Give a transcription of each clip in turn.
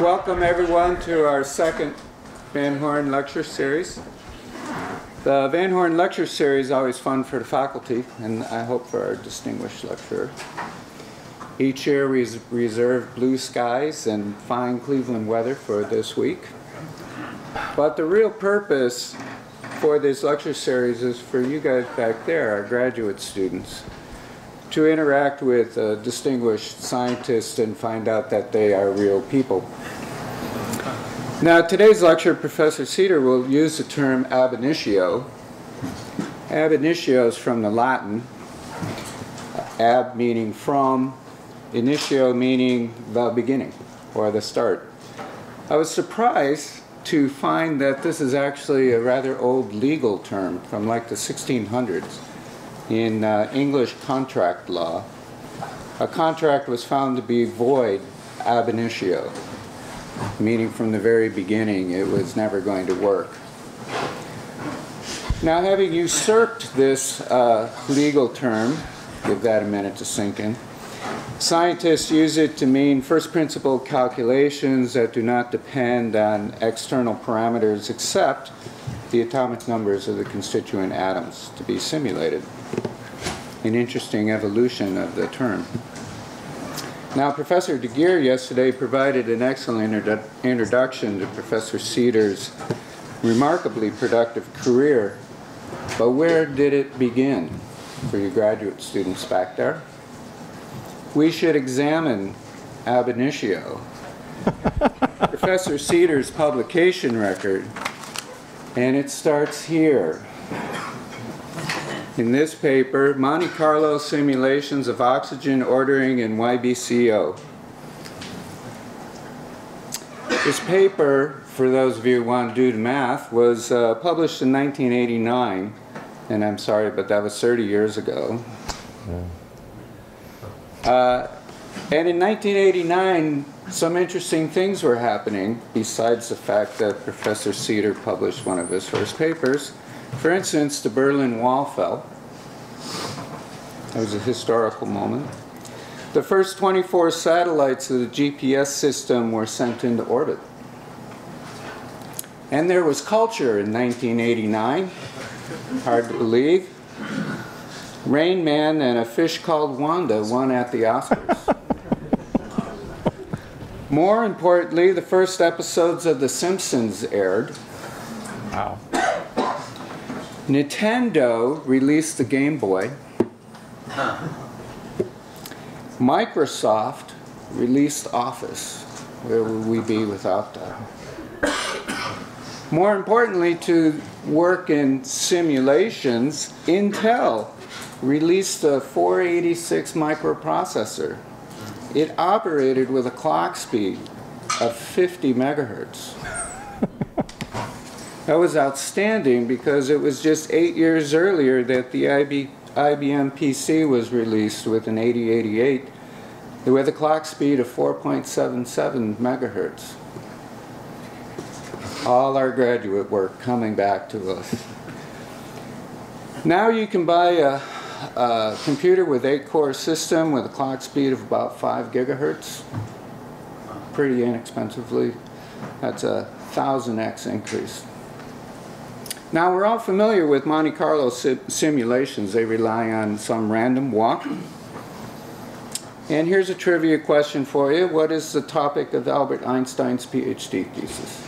Welcome everyone to our second Van Horn lecture series. The Van Horn lecture series is always fun for the faculty and I hope for our distinguished lecturer. Each year we reserve blue skies and fine Cleveland weather for this week. But the real purpose for this lecture series is for you guys back there, our graduate students, to interact with uh, distinguished scientists and find out that they are real people. Now, today's lecture, Professor Ceder will use the term ab initio. Ab initio is from the Latin, ab meaning from, initio meaning the beginning or the start. I was surprised to find that this is actually a rather old legal term from like the 1600s in uh, English contract law. A contract was found to be void ab initio meaning from the very beginning it was never going to work. Now, having usurped this uh, legal term, give that a minute to sink in, scientists use it to mean first principle calculations that do not depend on external parameters except the atomic numbers of the constituent atoms to be simulated. An interesting evolution of the term. Now, Professor DeGeer yesterday provided an excellent introdu introduction to Professor Ceder's remarkably productive career. But where did it begin for your graduate students back there? We should examine ab initio, Professor Ceder's publication record, and it starts here in this paper, Monte Carlo simulations of oxygen ordering in YBCO. This paper, for those of you who want to do the math, was uh, published in 1989, and I'm sorry, but that was 30 years ago. Uh, and in 1989, some interesting things were happening, besides the fact that Professor Ceder published one of his first papers. For instance, the Berlin Wall fell. That was a historical moment. The first 24 satellites of the GPS system were sent into orbit. And there was culture in 1989. Hard to believe. Rain Man and a fish called Wanda won at the Oscars. More importantly, the first episodes of The Simpsons aired. Wow. Nintendo released the Game Boy. Microsoft released Office. Where would we be without that? More importantly, to work in simulations, Intel released a 486 microprocessor. It operated with a clock speed of 50 megahertz. That was outstanding because it was just eight years earlier that the IB, IBM PC was released with an 8088 with a clock speed of 4.77 megahertz. All our graduate work coming back to us. Now you can buy a, a computer with eight core system with a clock speed of about five gigahertz pretty inexpensively. That's a thousand X increase. Now we're all familiar with Monte Carlo si simulations. They rely on some random walk. And here's a trivia question for you. What is the topic of Albert Einstein's PhD thesis?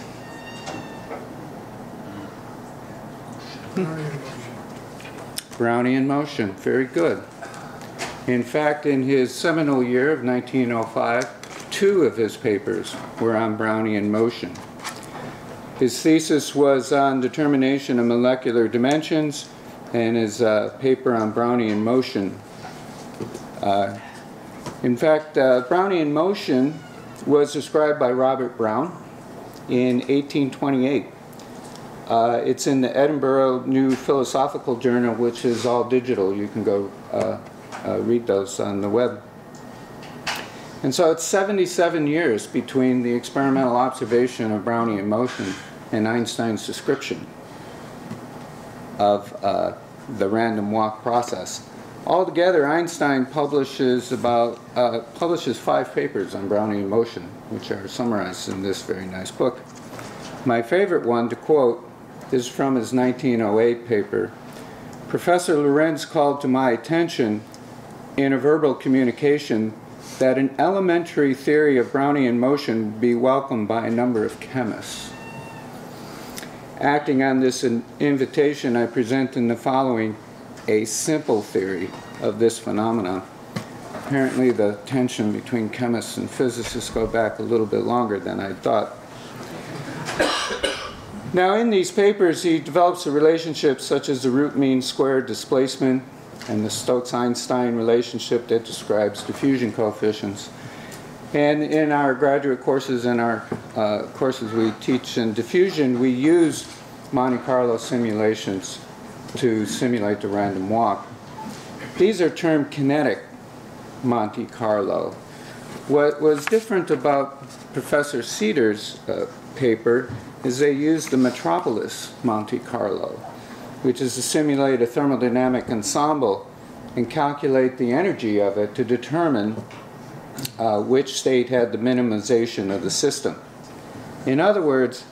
Brownian motion. Very good. In fact, in his seminal year of 1905, two of his papers were on Brownian motion. His thesis was on determination of molecular dimensions and his uh, paper on Brownian motion. Uh, in fact, uh, Brownian motion was described by Robert Brown in 1828. Uh, it's in the Edinburgh New Philosophical Journal, which is all digital. You can go uh, uh, read those on the web. And so it's 77 years between the experimental observation of Brownian motion and Einstein's description of uh, the random walk process. Altogether, Einstein publishes about uh, publishes five papers on Brownian motion, which are summarized in this very nice book. My favorite one to quote is from his 1908 paper. Professor Lorenz called to my attention in a verbal communication that an elementary theory of Brownian motion be welcomed by a number of chemists. Acting on this invitation, I present in the following a simple theory of this phenomenon. Apparently the tension between chemists and physicists go back a little bit longer than I thought. Now in these papers he develops a relationship such as the root mean square displacement and the Stokes-Einstein relationship that describes diffusion coefficients. And in our graduate courses and our uh, courses we teach in diffusion, we use Monte Carlo simulations to simulate the random walk. These are termed kinetic Monte Carlo. What was different about Professor Ceder's uh, paper is they used the Metropolis Monte Carlo, which is to simulate a thermodynamic ensemble and calculate the energy of it to determine uh, which state had the minimization of the system. In other words,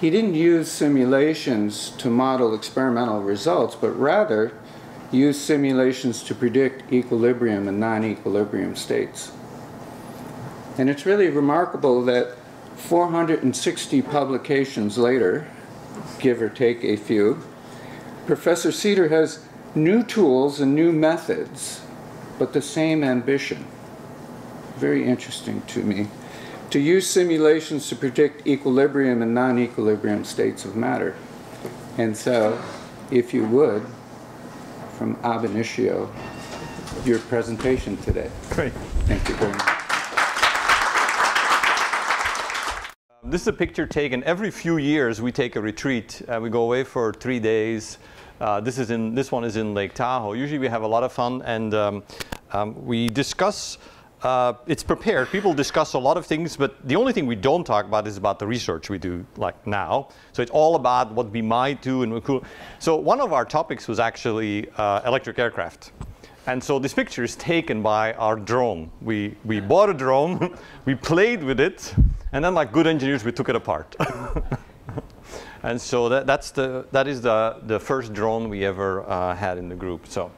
he didn't use simulations to model experimental results, but rather used simulations to predict equilibrium and non-equilibrium states. And it's really remarkable that 460 publications later, give or take a few, Professor Ceder has new tools and new methods, but the same ambition. Very interesting to me to use simulations to predict equilibrium and non-equilibrium states of matter. And so, if you would, from ab initio, your presentation today. Great. Thank you very much. This is a picture taken every few years. We take a retreat. Uh, we go away for three days. Uh, this is in this one is in Lake Tahoe. Usually we have a lot of fun and um, um, we discuss uh, it's prepared. People discuss a lot of things, but the only thing we don't talk about is about the research we do like now. So it's all about what we might do and cool. So one of our topics was actually uh, electric aircraft. And so this picture is taken by our drone. We, we bought a drone, we played with it, and then like good engineers, we took it apart. and so that, that's the, that is the, the first drone we ever uh, had in the group. So,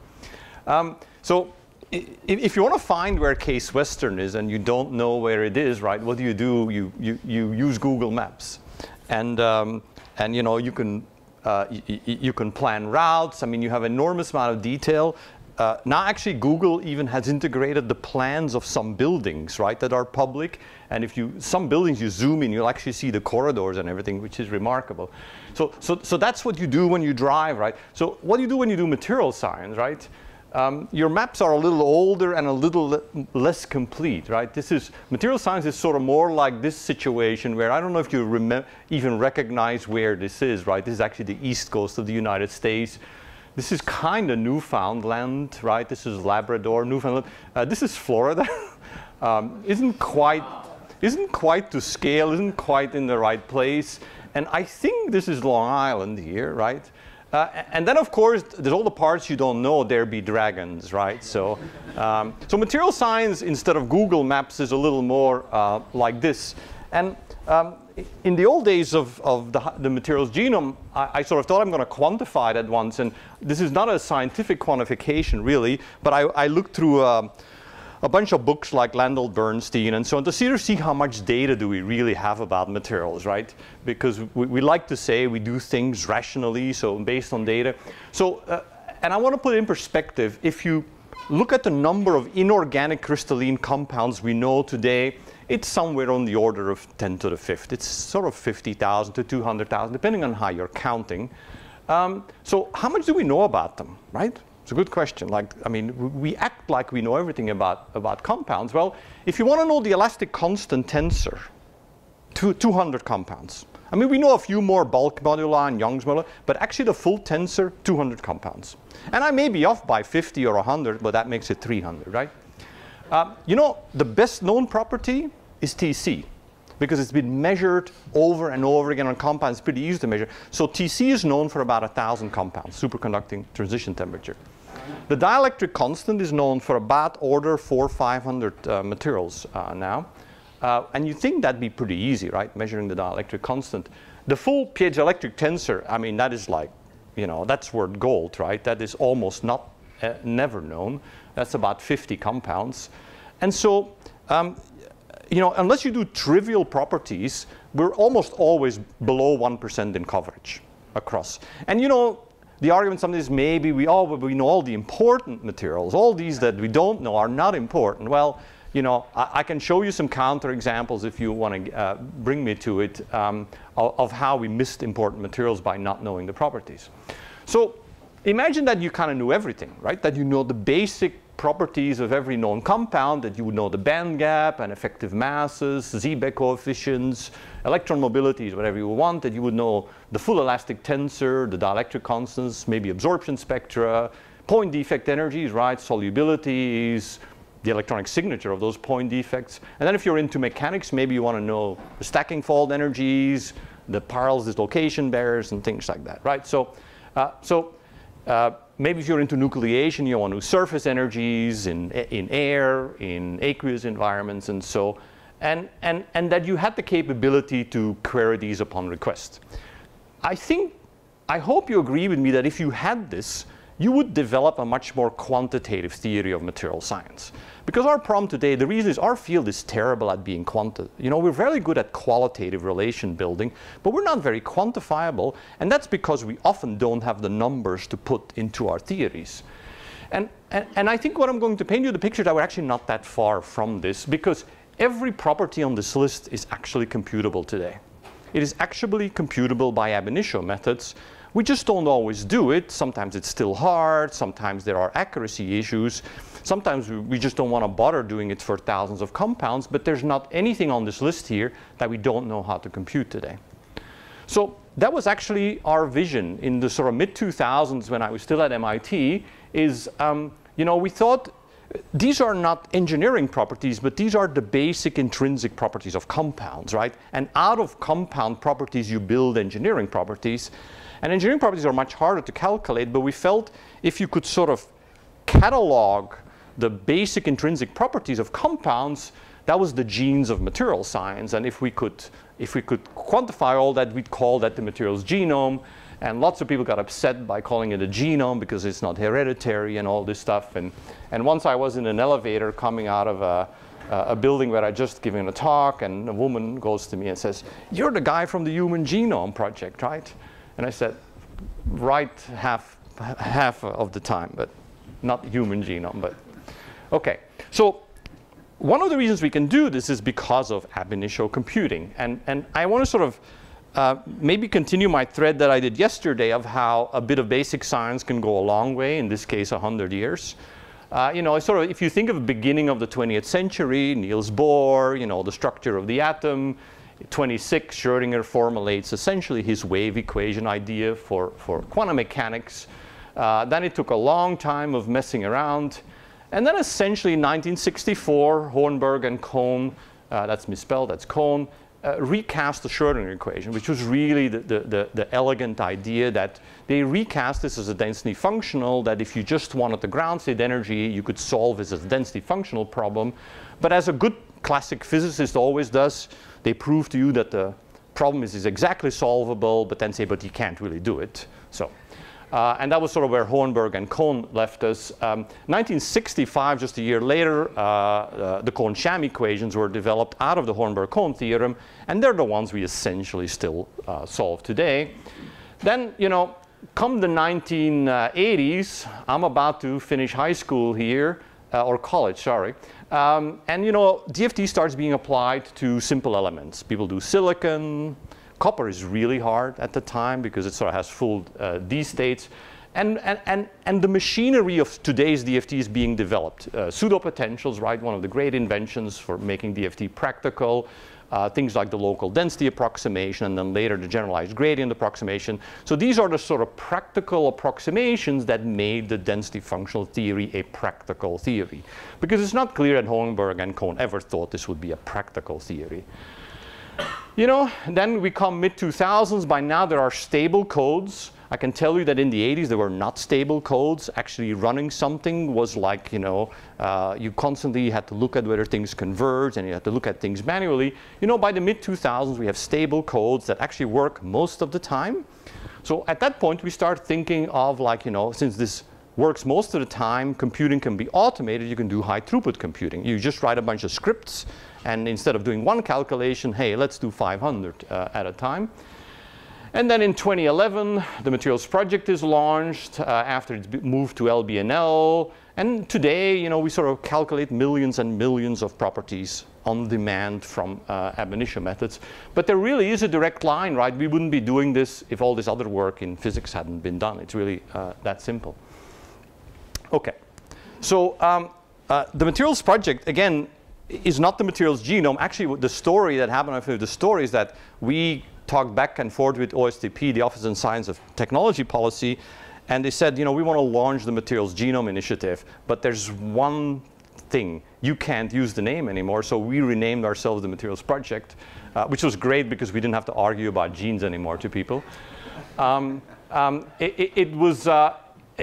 um, so if you want to find where Case Western is and you don't know where it is, right, what do you do? You, you, you use Google Maps. And, um, and you know, you can, uh, you can plan routes. I mean, you have enormous amount of detail. Uh, now actually Google even has integrated the plans of some buildings, right, that are public. And if you, some buildings you zoom in, you'll actually see the corridors and everything, which is remarkable. So, so, so that's what you do when you drive, right? So what do you do when you do material science, right? Um, your maps are a little older and a little le less complete, right? This is, material science is sort of more like this situation where I don't know if you even recognize where this is, right? This is actually the east coast of the United States. This is kind of Newfoundland, right? This is Labrador, Newfoundland. Uh, this is Florida. um, isn't quite, isn't quite to scale, isn't quite in the right place. And I think this is Long Island here, right? Uh, and then, of course, there's all the parts you don't know. There be dragons, right? So, um, so material science instead of Google Maps is a little more uh, like this. And um, in the old days of, of the, the materials genome, I, I, sort of thought I'm going to quantify it at once. And this is not a scientific quantification, really. But I, I looked through. Uh, a bunch of books like Landolt Börnstein and so on to see, see how much data do we really have about materials, right? Because we, we like to say we do things rationally, so based on data. So, uh, and I want to put it in perspective, if you look at the number of inorganic crystalline compounds we know today, it's somewhere on the order of 10 to the fifth. It's sort of 50,000 to 200,000, depending on how you're counting. Um, so how much do we know about them, right? It's a good question. Like, I mean, we act like we know everything about, about compounds. Well, if you want to know the elastic constant tensor, two, 200 compounds. I mean, we know a few more bulk moduli and Young's moduli, but actually the full tensor, 200 compounds. And I may be off by 50 or 100, but that makes it 300, right? Uh, you know, the best known property is TC because it's been measured over and over again on compounds. It's pretty easy to measure. So TC is known for about 1,000 compounds, superconducting transition temperature. The dielectric constant is known for about order four, 500 uh, materials uh, now. Uh, and you think that'd be pretty easy, right? Measuring the dielectric constant. The full piezoelectric tensor, I mean, that is like, you know, that's worth gold, right? That is almost not, uh, never known. That's about 50 compounds. And so, um, you know, unless you do trivial properties, we're almost always below 1% in coverage across. And you know, the argument sometimes is maybe we all we know all the important materials. All these that we don't know are not important. Well, you know, I, I can show you some counter examples if you want to uh, bring me to it um, of, of how we missed important materials by not knowing the properties. So imagine that you kind of knew everything, right? That you know the basic properties of every known compound, that you would know the band gap and effective masses, Seebeck coefficients, electron mobilities, whatever you want, that you would know the full elastic tensor, the dielectric constants, maybe absorption spectra, point defect energies, right, solubilities, the electronic signature of those point defects. And then if you're into mechanics, maybe you want to know the stacking fault energies, the Peierls dislocation barriers, and things like that, right? So, uh, so uh, maybe if you're into nucleation, you want to surface energies in, in air, in aqueous environments, and so, and, and, and that you had the capability to query these upon request. I think, I hope you agree with me that if you had this, you would develop a much more quantitative theory of material science. Because our problem today, the reason is our field is terrible at being quanti. You know, we're very good at qualitative relation building, but we're not very quantifiable, and that's because we often don't have the numbers to put into our theories. And, and, and I think what I'm going to paint you the picture that we're actually not that far from this, because every property on this list is actually computable today. It is actually computable by ab initio methods, we just don't always do it. Sometimes it's still hard. Sometimes there are accuracy issues. Sometimes we just don't want to bother doing it for thousands of compounds, but there's not anything on this list here that we don't know how to compute today. So that was actually our vision in the sort of mid-2000s when I was still at MIT is, um, you know, we thought these are not engineering properties, but these are the basic intrinsic properties of compounds, right? And out of compound properties, you build engineering properties. And engineering properties are much harder to calculate, but we felt if you could sort of catalog the basic intrinsic properties of compounds, that was the genes of material science. And if we could, if we could quantify all that, we'd call that the materials genome. And lots of people got upset by calling it a genome because it's not hereditary and all this stuff. And, and once I was in an elevator coming out of a, a building where I just given a talk, and a woman goes to me and says, "You're the guy from the Human Genome Project, right?" And I said, right half, half of the time, but not human genome, but okay. So one of the reasons we can do this is because of ab initio computing. And, and I want to sort of uh, maybe continue my thread that I did yesterday of how a bit of basic science can go a long way, in this case 100 years. Uh, you know, sort of if you think of the beginning of the 20th century, Niels Bohr, you know, the structure of the atom, 26, Schrodinger formulates essentially his wave equation idea for, for quantum mechanics. Uh, then it took a long time of messing around. And then essentially in 1964, Hohenberg and Kohn, uh, that's misspelled, that's Kohn, uh, recast the Schrodinger equation, which was really the, the, the, the, elegant idea that they recast this as a density functional, that if you just wanted the ground state energy, you could solve this as a density functional problem. But as a good classic physicist always does, they prove to you that the problem is, is exactly solvable, but then say, but you can't really do it. So, uh, and that was sort of where Hohenberg and Kohn left us. Um, 1965, just a year later, uh, uh, the Kohn-Sham equations were developed out of the Hohenberg-Kohn theorem, and they're the ones we essentially still uh, solve today. Then, you know, come the 1980s, I'm about to finish high school here, uh, or college, sorry. Um, and you know, DFT starts being applied to simple elements. People do silicon. Copper is really hard at the time because it sort of has full uh, D states. And, and, and, and the machinery of today's DFT is being developed. Uh, pseudo potentials, right? One of the great inventions for making DFT practical uh, things like the local density approximation, and then later the generalized gradient approximation. So these are the sort of practical approximations that made the density functional theory a practical theory. Because it's not clear that Hohenberg and Kohn ever thought this would be a practical theory. You know, then we come mid-2000s. By now there are stable codes I can tell you that in the 80s there were not stable codes. Actually running something was like, you know, uh, you constantly had to look at whether things converge and you had to look at things manually. You know, by the mid 2000s we have stable codes that actually work most of the time. So at that point we start thinking of like, you know, since this works most of the time, computing can be automated, you can do high throughput computing. You just write a bunch of scripts and instead of doing one calculation, hey, let's do 500 uh, at a time. And then in 2011, the materials project is launched uh, after it's moved to LBNL. And today, you know, we sort of calculate millions and millions of properties on demand from uh, ab initio methods. But there really is a direct line, right? We wouldn't be doing this if all this other work in physics hadn't been done. It's really uh, that simple. Okay. So um, uh, the materials project, again, is not the materials genome. Actually, the story that happened, the story is that we talked back and forth with OSTP, the Office of Science of Technology Policy, and they said, you know, we want to launch the Materials Genome Initiative, but there's one thing. You can't use the name anymore, so we renamed ourselves the Materials Project, uh, which was great because we didn't have to argue about genes anymore to people. Um, um, it, it, it, was, uh,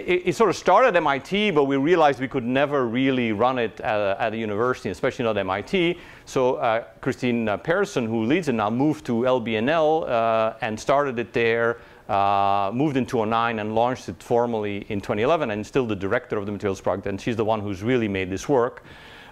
it, it, sort of started at MIT, but we realized we could never really run it at a, at a university, especially not MIT. So uh, Kristin Persson, who leads it now, moved to LBNL uh, and started it there, uh, moved in 2009 and launched it formally in 2011 and still the director of the materials project. And she's the one who's really made this work.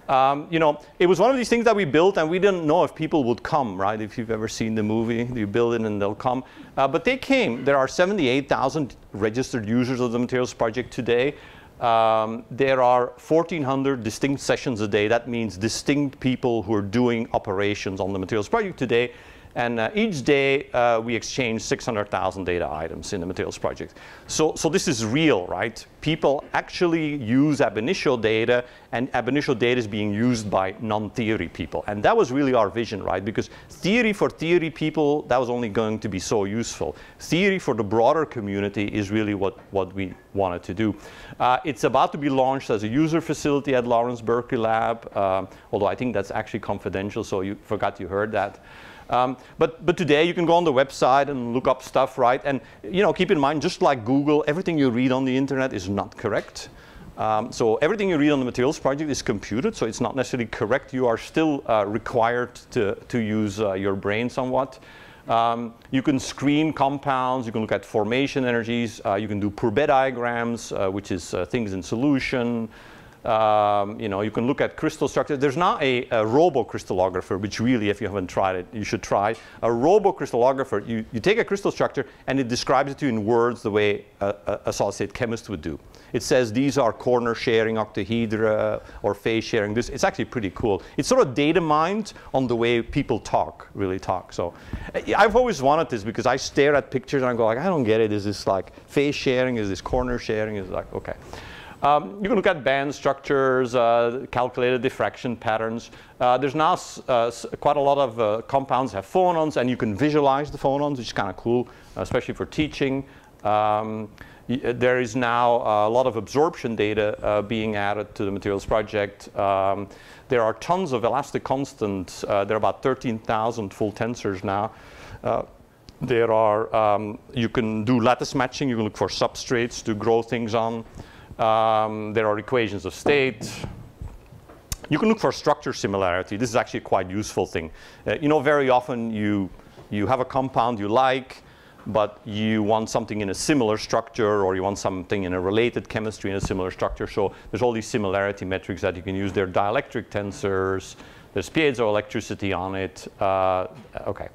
Um, you know, it was one of these things that we built and we didn't know if people would come, right? If you've ever seen the movie, you build it and they'll come. Uh, but they came. There are 78,000 registered users of the materials project today. Um, there are 1,400 distinct sessions a day. That means distinct people who are doing operations on the materials project today. And uh, each day uh, we exchange 600,000 data items in the materials project. So, so this is real, right? People actually use ab initio data and ab initio data is being used by non-theory people. And that was really our vision, right? Because theory for theory people, that was only going to be so useful. Theory for the broader community is really what, what we wanted to do. Uh, it's about to be launched as a user facility at Lawrence Berkeley Lab, um, although I think that's actually confidential, so you forgot you heard that. Um, but, but today you can go on the website and look up stuff, right? And you know, keep in mind, just like Google, everything you read on the internet is not correct. Um, so everything you read on the materials project is computed, so it's not necessarily correct. You are still uh, required to, to use uh, your brain somewhat. Um, you can screen compounds, you can look at formation energies, uh, you can do Pourbaix diagrams, uh, which is uh, things in solution. Um, you know, you can look at crystal structures. There's not a, a robo-crystallographer, which really, if you haven't tried it, you should try. A robo-crystallographer, you, you take a crystal structure and it describes it to you in words the way a, a, solid-state chemist would do. It says these are corner sharing octahedra or face sharing. This it's actually pretty cool. It's sort of data mined on the way people talk, really talk. So I've always wanted this because I stare at pictures and I go like, I don't get it. Is this like face sharing? Is this corner sharing? Is like okay. Um, you can look at band structures, uh, calculated diffraction patterns. Uh, there's now uh, quite a lot of uh, compounds have phonons, and you can visualize the phonons, which is kind of cool, especially for teaching. Um, uh, there is now a lot of absorption data uh, being added to the materials project. Um, there are tons of elastic constants. there are about 13,000 full tensors now. there are, um, you can do lattice matching. You can look for substrates to grow things on. Um, there are equations of state. You can look for structure similarity. This is actually a quite useful thing. Uh, you know, very often you, you have a compound you like, but you want something in a similar structure or you want something in a related chemistry in a similar structure. So there's all these similarity metrics that you can use. There are dielectric tensors. There's piezoelectricity on it. Uh, okay.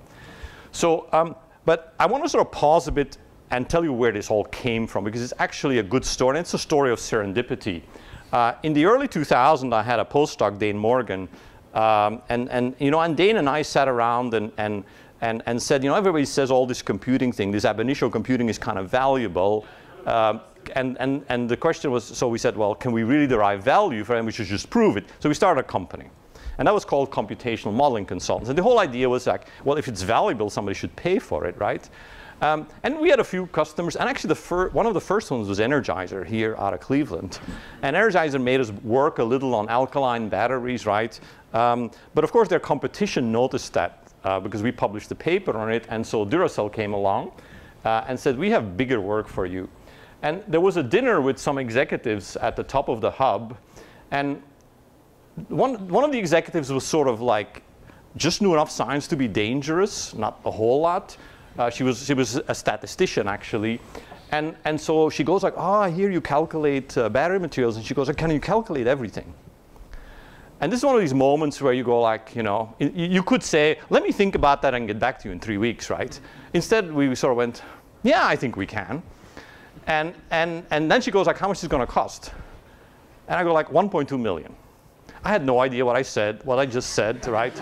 So, um, but I want to sort of pause a bit and tell you where this all came from because it's actually a good story. And it's a story of serendipity. Uh, in the early 2000s, I had a postdoc, Dane Morgan, um, and, and, you know, and Dane and I sat around and, and, and, and said, you know, everybody says all this computing thing, this ab initio computing is kind of valuable. Um, and, and, and the question was, so we said, well, can we really derive value from it? We should just prove it. So we started a company. And that was called Computational Modeling Consultants. And the whole idea was like, well, if it's valuable, somebody should pay for it, right? Um, and we had a few customers, and actually one of the first ones was Energizer here out of Cleveland. And Energizer made us work a little on alkaline batteries, right? Um, but of course their competition noticed that uh, because we published a paper on it, and so Duracell came along. uh, and said, we have bigger work for you. And there was a dinner with some executives at the top of the hub. And one, one of the executives was sort of like, just knew enough science to be dangerous, not a whole lot. Uh, she, was, she was a statistician, actually. And, and so she goes like, oh, I hear you calculate uh, battery materials. And she goes, can you calculate everything? And this is one of these moments where you go like, you know, you could say, let me think about that and get back to you in three weeks, right? Instead, we sort of went, yeah, I think we can. And, and, and then she goes like, how much is it going to cost? And I go like, 1.2 million. I had no idea what I said, what I just said, right?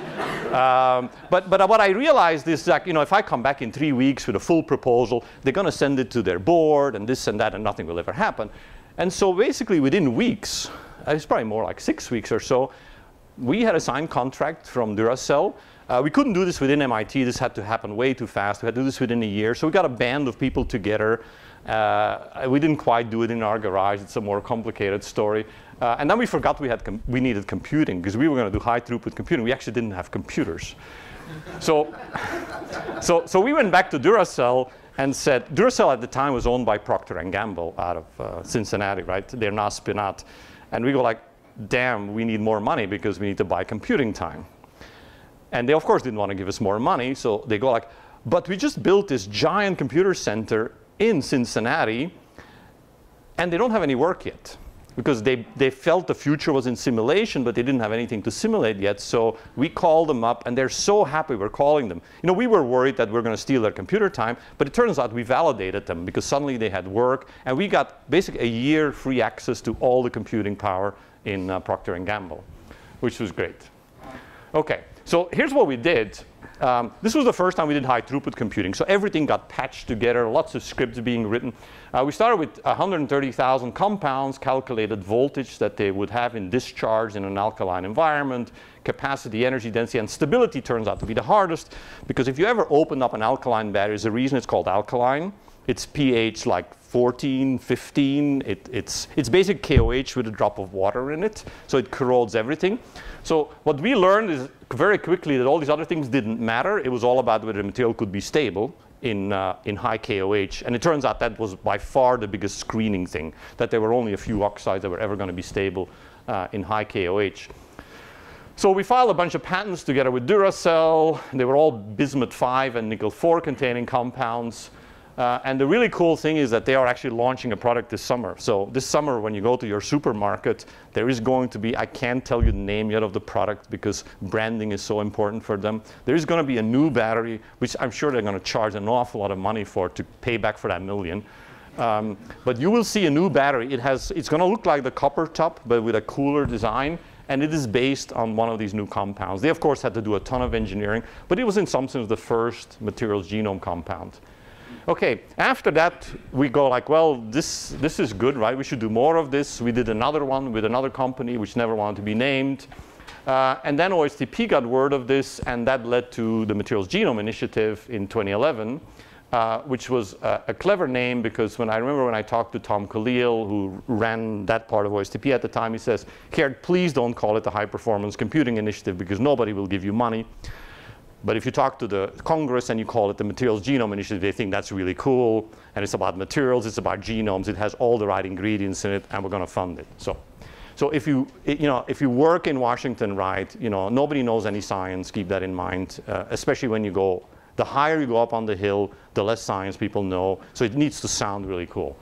um, but, but what I realized is that, you know, if I come back in three weeks with a full proposal, they're going to send it to their board and this and that, and nothing will ever happen. And so basically within weeks, uh, it's probably more like six weeks or so, we had a signed contract from Duracell. Uh, we couldn't do this within MIT. This had to happen way too fast. We had to do this within a year. So we got a band of people together. Uh, we didn't quite do it in our garage. It's a more complicated story. Uh, and then we forgot we, had we needed computing because we were going to do high throughput computing. We actually didn't have computers. so, so, so we went back to Duracell and said, Duracell at the time was owned by Procter & Gamble out of uh, Cincinnati, right? They're now spin out. And we go like, damn, we need more money because we need to buy computing time. And they, of course, didn't want to give us more money. So they go like, but we just built this giant computer center in Cincinnati, and they don't have any work yet because they, they felt the future was in simulation, but they didn't have anything to simulate yet. So we called them up, and they're so happy we're calling them. You know, we were worried that we we're going to steal their computer time, but it turns out we validated them because suddenly they had work, and we got basically a year free access to all the computing power in uh, Procter & Gamble, which was great. Okay, so here's what we did. Um, this was the first time we did high throughput computing. So everything got patched together, lots of scripts being written. Uh, we started with 130,000 compounds, calculated voltage that they would have in discharge in an alkaline environment, capacity, energy density, and stability turns out to be the hardest because if you ever open up an alkaline battery, there's a reason it's called alkaline. It's pH like 14, 15. It, it's, it's basic KOH with a drop of water in it, so it corrodes everything. So what we learned is very quickly that all these other things didn't matter. It was all about whether the material could be stable in, uh, in high KOH. And it turns out that was by far the biggest screening thing, that there were only a few oxides that were ever going to be stable uh, in high KOH. So we filed a bunch of patents together with Duracell. They were all bismuth 5 and nickel 4 containing compounds. Uh, and the really cool thing is that they are actually launching a product this summer. So this summer, when you go to your supermarket, there is going to be, I can't tell you the name yet of the product because branding is so important for them. There is going to be a new battery, which I'm sure they're going to charge an awful lot of money for to pay back for that million. Um, but you will see a new battery. It has, it's going to look like the copper top, but with a cooler design. And it is based on one of these new compounds. They, of course, had to do a ton of engineering, but it was in some sense the first materials genome compound. Okay, after that, we go like, well, this, this is good, right? We should do more of this. We did another one with another company which never wanted to be named. Uh, and then OSTP got word of this, and that led to the Materials Genome Initiative in 2011, uh, which was a, a, clever name because when I remember when I talked to Tom Kalil, who ran that part of OSTP at the time, he says, Geert, please don't call it the High Performance Computing Initiative because nobody will give you money. But if you talk to the Congress and you call it the Materials Genome Initiative, they think that's really cool. And it's about materials, it's about genomes, it has all the right ingredients in it, and we're going to fund it. So, so if you, you know, if you work in Washington, right, you know, nobody knows any science, keep that in mind, uh, especially when you go, the higher you go up on the hill, the less science people know. So it needs to sound really cool.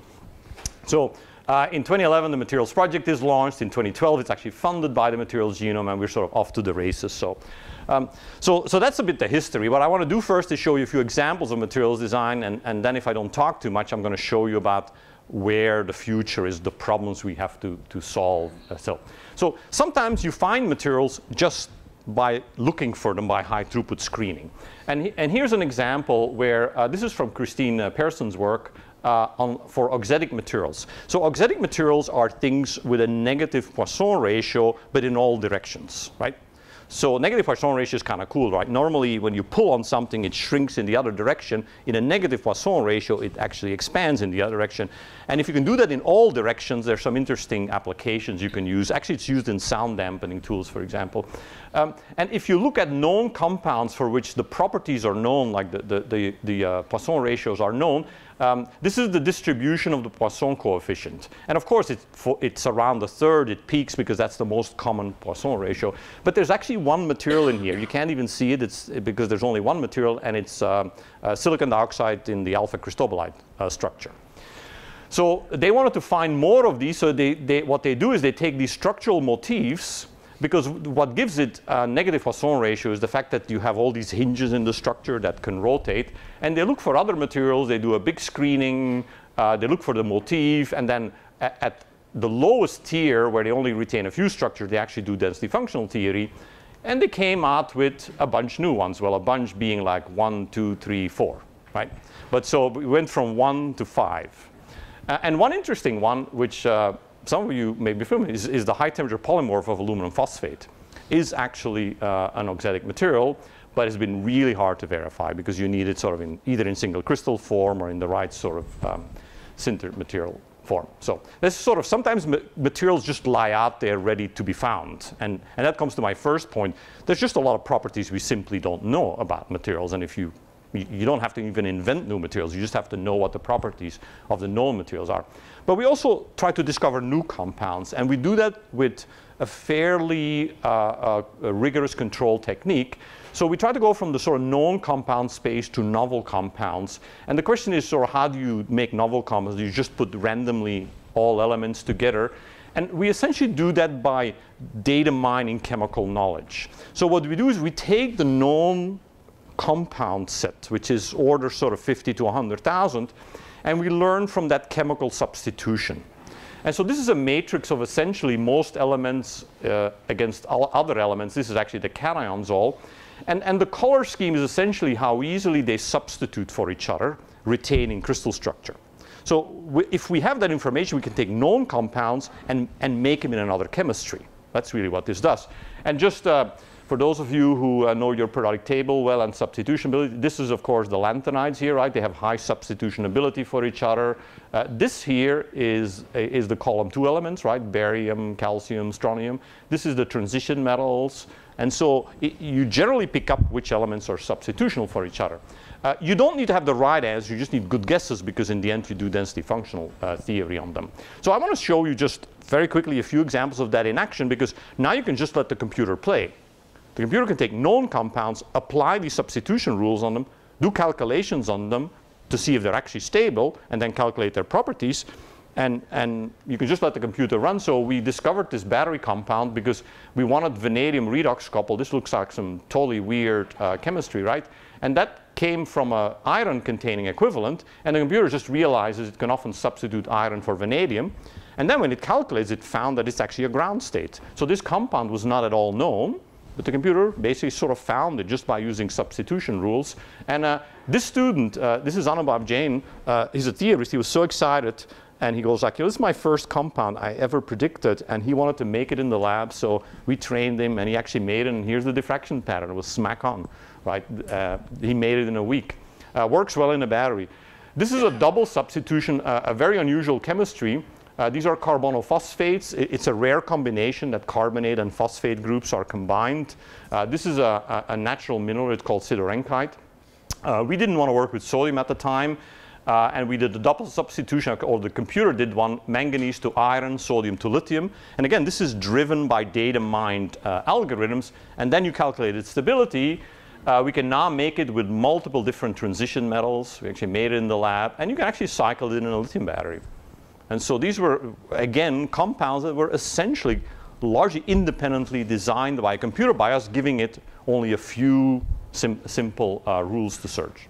So uh, in 2011, the Materials Project is launched. In 2012, it's actually funded by the Materials Genome, and we're sort of off to the races. So um, so, so that's a bit the history. What I want to do first is show you a few examples of materials design, and, and then if I don't talk too much, I'm going to show you about where the future is, the problems we have to, to solve. Uh, so, so sometimes you find materials just by looking for them by high throughput screening. And, and here's an example where, uh, this is from Kristin uh, Persson's work, uh, on, for auxetic materials. So auxetic materials are things with a negative Poisson ratio, but in all directions, right? So negative Poisson ratio is kind of cool, right? Normally, when you pull on something, it shrinks in the other direction. In a negative Poisson ratio, it actually expands in the other direction. And if you can do that in all directions, there's some interesting applications you can use. Actually, it's used in sound dampening tools, for example. Um, and if you look at known compounds for which the properties are known, like the, the, the, the uh, Poisson ratios are known, um, this is the distribution of the Poisson coefficient. And of course, it's, it's around a third. It peaks because that's the most common Poisson ratio. But there's actually one material in here. You can't even see it it's, because there's only one material, and it's uh, uh, silicon dioxide in the alpha cristobalite uh, structure. So they wanted to find more of these. So they, they, what they do is they take these structural motifs because what gives it a negative Poisson ratio is the fact that you have all these hinges in the structure that can rotate. And they look for other materials. They do a big screening. Uh, they look for the motif. And then at, at, the lowest tier, where they only retain a few structures, they actually do density functional theory. And they came out with a bunch new ones. Well, a bunch being like one, two, three, four, right? But so we went from one to five. Uh, and one interesting one, which uh, some of you may be familiar, is, is the high temperature polymorph of aluminum phosphate is actually uh, an auxetic material, but it's been really hard to verify because you need it sort of in either in single crystal form or in the right sort of um, sintered material form. So this sort of sometimes ma materials just lie out there ready to be found. And, and that comes to my first point. There's just a lot of properties we simply don't know about materials. And if you you don't have to even invent new materials. You just have to know what the properties of the known materials are. But we also try to discover new compounds. And we do that with a fairly uh, uh, rigorous control technique. So we try to go from the sort of known compound space to novel compounds. And the question is sort of how do you make novel compounds? Do you just put randomly all elements together? And we essentially do that by data mining chemical knowledge. So what we do is we take the known compound set, which is order sort of 50 to 100,000, and we learn from that chemical substitution. And so this is a matrix of essentially most elements uh, against all other elements. This is actually the cations all. And, and the color scheme is essentially how easily they substitute for each other, retaining crystal structure. So if we have that information, we can take known compounds and, and make them in another chemistry. That's really what this does. And just uh, for those of you who uh, know your periodic table well and substitutionability, this is of course the lanthanides here, right? They have high substitutionability for each other. Uh, this here is, is the column two elements, right? Barium, calcium, strontium. This is the transition metals. And so it, you generally pick up which elements are substitutional for each other. Uh, you don't need to have the right answer, you just need good guesses because in the end you do density functional uh, theory on them. So I want to show you just very quickly a few examples of that in action because now you can just let the computer play. The computer can take known compounds, apply these substitution rules on them, do calculations on them to see if they're actually stable, and then calculate their properties. And, and you can just let the computer run. So we discovered this battery compound because we wanted vanadium redox couple. This looks like some totally weird uh, chemistry, right? And that came from an iron containing equivalent. And the computer just realizes it can often substitute iron for vanadium. And then when it calculates, it found that it's actually a ground state. So this compound was not at all known. But the computer basically sort of found it just by using substitution rules. And uh, this student, uh, this is Anubhav Jain, uh, he's a theorist. He was so excited. And he goes like, this is my first compound I ever predicted. And he wanted to make it in the lab. So we trained him and he actually made it. And here's the diffraction pattern. It was smack on, right? Uh, he made it in a week. Uh, works well in a battery. This is a double substitution, uh, a very unusual chemistry. Uh, these are carbonophosphates. It's a rare combination that carbonate and phosphate groups are combined. Uh, this is a, a, natural mineral. It's called sidorenkite. Uh, we didn't want to work with sodium at the time. Uh, and we did a double substitution, or the computer did one, manganese to iron, sodium to lithium. And again, this is driven by data mined uh, algorithms. And then you calculate its stability. Uh, we can now make it with multiple different transition metals. We actually made it in the lab. And you can actually cycle it in a lithium battery. And so these were, again, compounds that were essentially largely independently designed by a computer by us, giving it only a few sim simple uh, rules to search.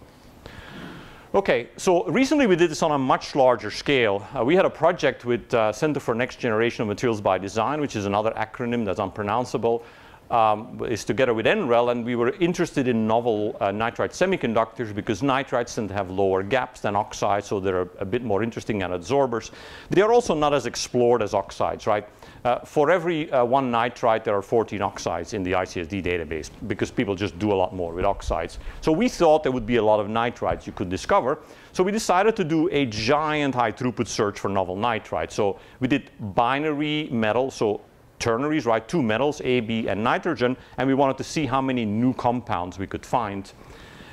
Okay, so recently we did this on a much larger scale. Uh, we had a project with uh, Center for Next Generation of Materials by Design, which is another acronym that's unpronounceable. Um, is together with NREL, and we were interested in novel uh, nitride semiconductors because nitrides tend to have lower gaps than oxides, so they're a, bit more interesting as adsorbers. They are also not as explored as oxides, right? Uh, for every uh, one nitride, there are 14 oxides in the ICSD database because people just do a lot more with oxides. So we thought there would be a lot of nitrides you could discover. So we decided to do a giant high throughput search for novel nitrides. So we did binary metal, so ternaries, right? Two metals, A, B, and nitrogen, and we wanted to see how many new compounds we could find.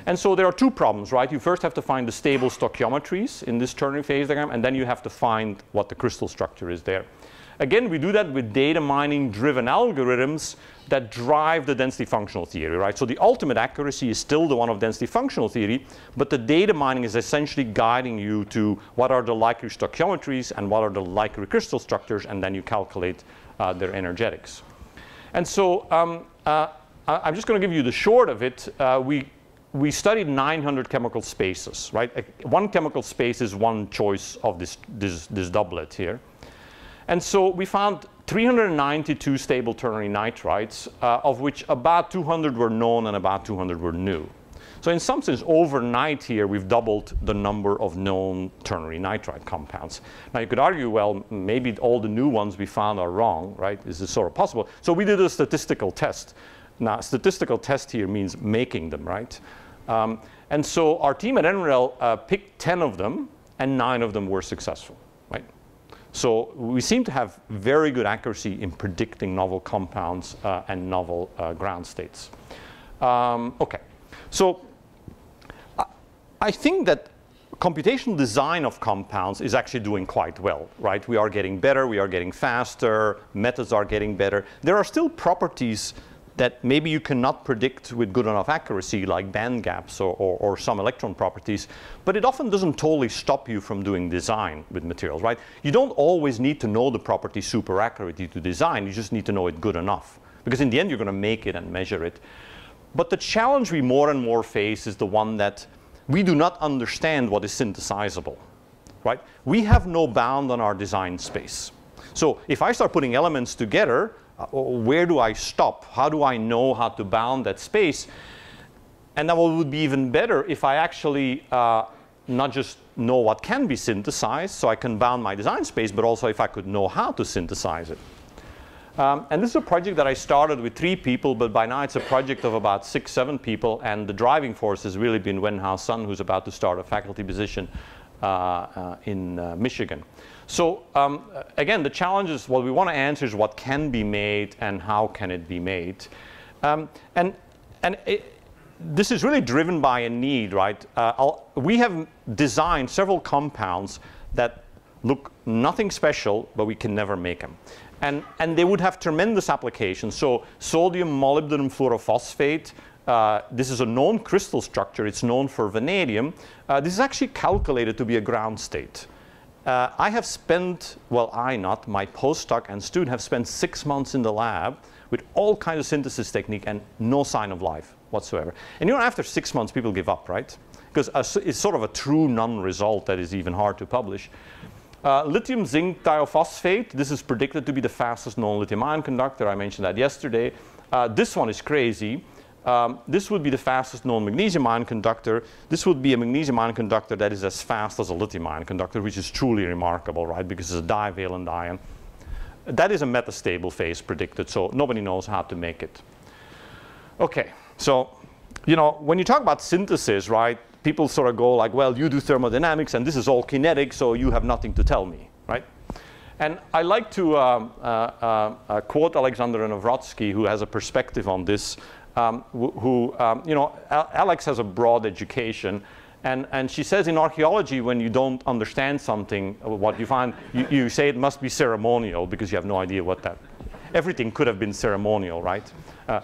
And so there are two problems, right? You first have to find the stable stoichiometries in this ternary phase diagram, and then you have to find what the crystal structure is there. Again, we do that with data mining driven algorithms that drive the density functional theory, right? So the ultimate accuracy is still the one of density functional theory, but the data mining is essentially guiding you to what are the likely stoichiometries and what are the likely crystal structures, and then you calculate uh, their energetics. And so um, uh, I'm just going to give you the short of it. Uh, we, we studied 900 chemical spaces, right? One chemical space is one choice of this, this, this doublet here. And so we found 392 stable ternary nitrides, uh, of which about 200 were known and about 200 were new. So in some sense, overnight here, we've doubled the number of known ternary nitride compounds. Now you could argue, well, maybe all the new ones we found are wrong, right? Is this sort of possible? So we did a statistical test. Now, statistical test here means making them, right? Um, and so our team at NREL uh, picked 10 of them, and nine of them were successful, right? So we seem to have very good accuracy in predicting novel compounds uh, and novel uh, ground states. Um, okay, so I think that computational design of compounds is actually doing quite well, right? We are getting better, we are getting faster, methods are getting better. There are still properties that maybe you cannot predict with good enough accuracy, like band gaps or, or, or, some electron properties, but it often doesn't totally stop you from doing design with materials, right? You don't always need to know the property super accurately to design, you just need to know it good enough. Because in the end, you're going to make it and measure it. But the challenge we more and more face is the one that we do not understand what is synthesizable, right? We have no bound on our design space. So if I start putting elements together, uh, where do I stop? How do I know how to bound that space? And that would be even better if I actually uh, not just know what can be synthesized, so I can bound my design space, but also if I could know how to synthesize it. Um, and this is a project that I started with three people, but by now it's a project of about six, seven people. And the driving force has really been Wenhao Sun, who's about to start a faculty position uh, uh, in uh, Michigan. So um, again, the challenge is what we want to answer is what can be made and how can it be made. Um, and and it, this is really driven by a need, right? Uh, we have designed several compounds that look nothing special, but we can never make them. And, and they would have tremendous applications. So sodium molybdenum fluorophosphate, uh, this is a known crystal structure. It's known for vanadium. Uh, this is actually calculated to be a ground state. Uh, I have spent, well, I not, my postdoc and student have spent six months in the lab with all kinds of synthesis technique and no sign of life whatsoever. And you know, after six months, people give up, right? Because it's sort of a true non-result that is even hard to publish. Uh, lithium zinc thiophosphate, this is predicted to be the fastest known lithium ion conductor. I mentioned that yesterday. Uh, this one is crazy. Um, this would be the fastest known magnesium ion conductor. This would be a magnesium ion conductor that is as fast as a lithium ion conductor, which is truly remarkable, right? Because it's a divalent ion. That is a metastable phase predicted, so nobody knows how to make it. Okay, so, you know, when you talk about synthesis, right, people sort of go like, well, you do thermodynamics and this is all kinetic, so you have nothing to tell me, right? And I like to um, uh, uh, uh, quote Alexandra Navrotsky, who has a perspective on this, um, who, um, you know, Al Alex has a broad education, and, and she says in archaeology, when you don't understand something, uh, what you find, you, you say it must be ceremonial because you have no idea what that, everything could have been ceremonial, right? Uh,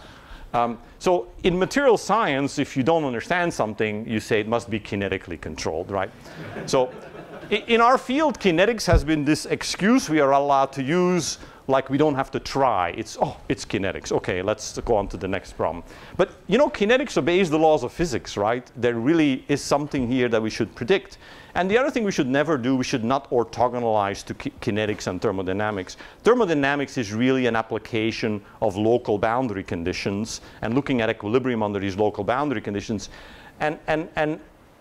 um, so in material science, if you don't understand something, you say it must be kinetically controlled, right? so in our field, kinetics has been this excuse we are allowed to use like we don't have to try. It's, oh, it's kinetics. Okay, let's go on to the next problem. But, you know, kinetics obeys the laws of physics, right? There really is something here that we should predict. And the other thing we should never do, we should not orthogonalize to ki kinetics and thermodynamics. Thermodynamics is really an application of local boundary conditions and looking at equilibrium under these local boundary conditions. And, and, and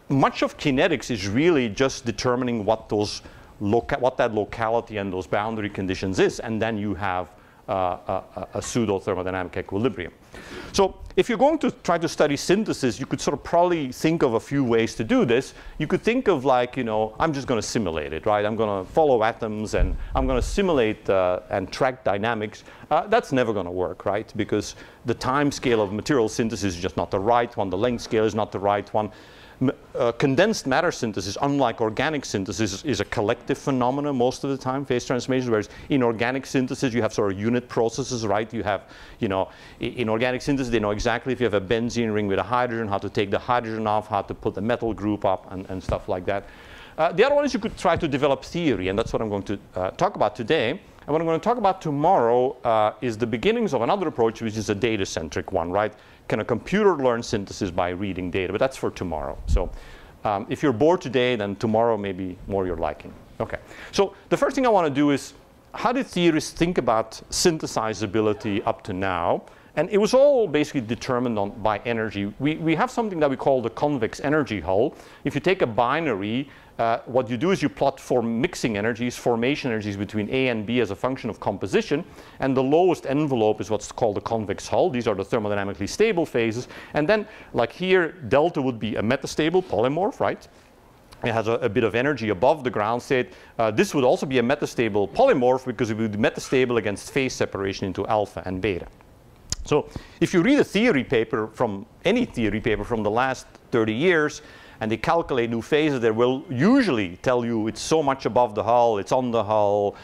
much of kinetics is really just determining what those what that locality and those boundary conditions is, and then you have uh, a, a pseudo thermodynamic equilibrium. So if you're going to try to study synthesis, you could sort of probably think of a few ways to do this. You could think of like, you know, I'm just going to simulate it, right? I'm going to follow atoms and I'm going to simulate uh, and track dynamics. Uh, that's never going to work, right? Because the time scale of material synthesis is just not the right one. The length scale is not the right one uh, condensed matter synthesis, unlike organic synthesis, is a collective phenomenon most of the time, phase transformations, whereas in organic synthesis, you have sort of unit processes, right? You have, you know, in organic synthesis, they know exactly if you have a benzene ring with a hydrogen, how to take the hydrogen off, how to put the metal group up, and, and stuff like that. Uh, the other one is you could try to develop theory, and that's what I'm going to uh, talk about today. And what I'm going to talk about tomorrow uh, is the beginnings of another approach, which is a data-centric one, right? Can a computer learn synthesis by reading data? But that's for tomorrow. So um, if you're bored today, then tomorrow may be more your liking. Okay. So the first thing I want to do is, how did theorists think about synthesizability up to now? And it was all basically determined on, by energy. We, we have something that we call the convex energy hull. If you take a binary uh, what you do is you plot for mixing energies, formation energies between A and B as a function of composition. And the lowest envelope is what's called the convex hull. These are the thermodynamically stable phases. And then, like here, delta would be a metastable polymorph, right? It has a, a, bit of energy above the ground state. Uh, this would also be a metastable polymorph because it would be metastable against phase separation into alpha and beta. So if you read a theory paper from any theory paper from the last 30 years, and they calculate new phases, they will usually tell you it's so much above the hull, it's on the hull.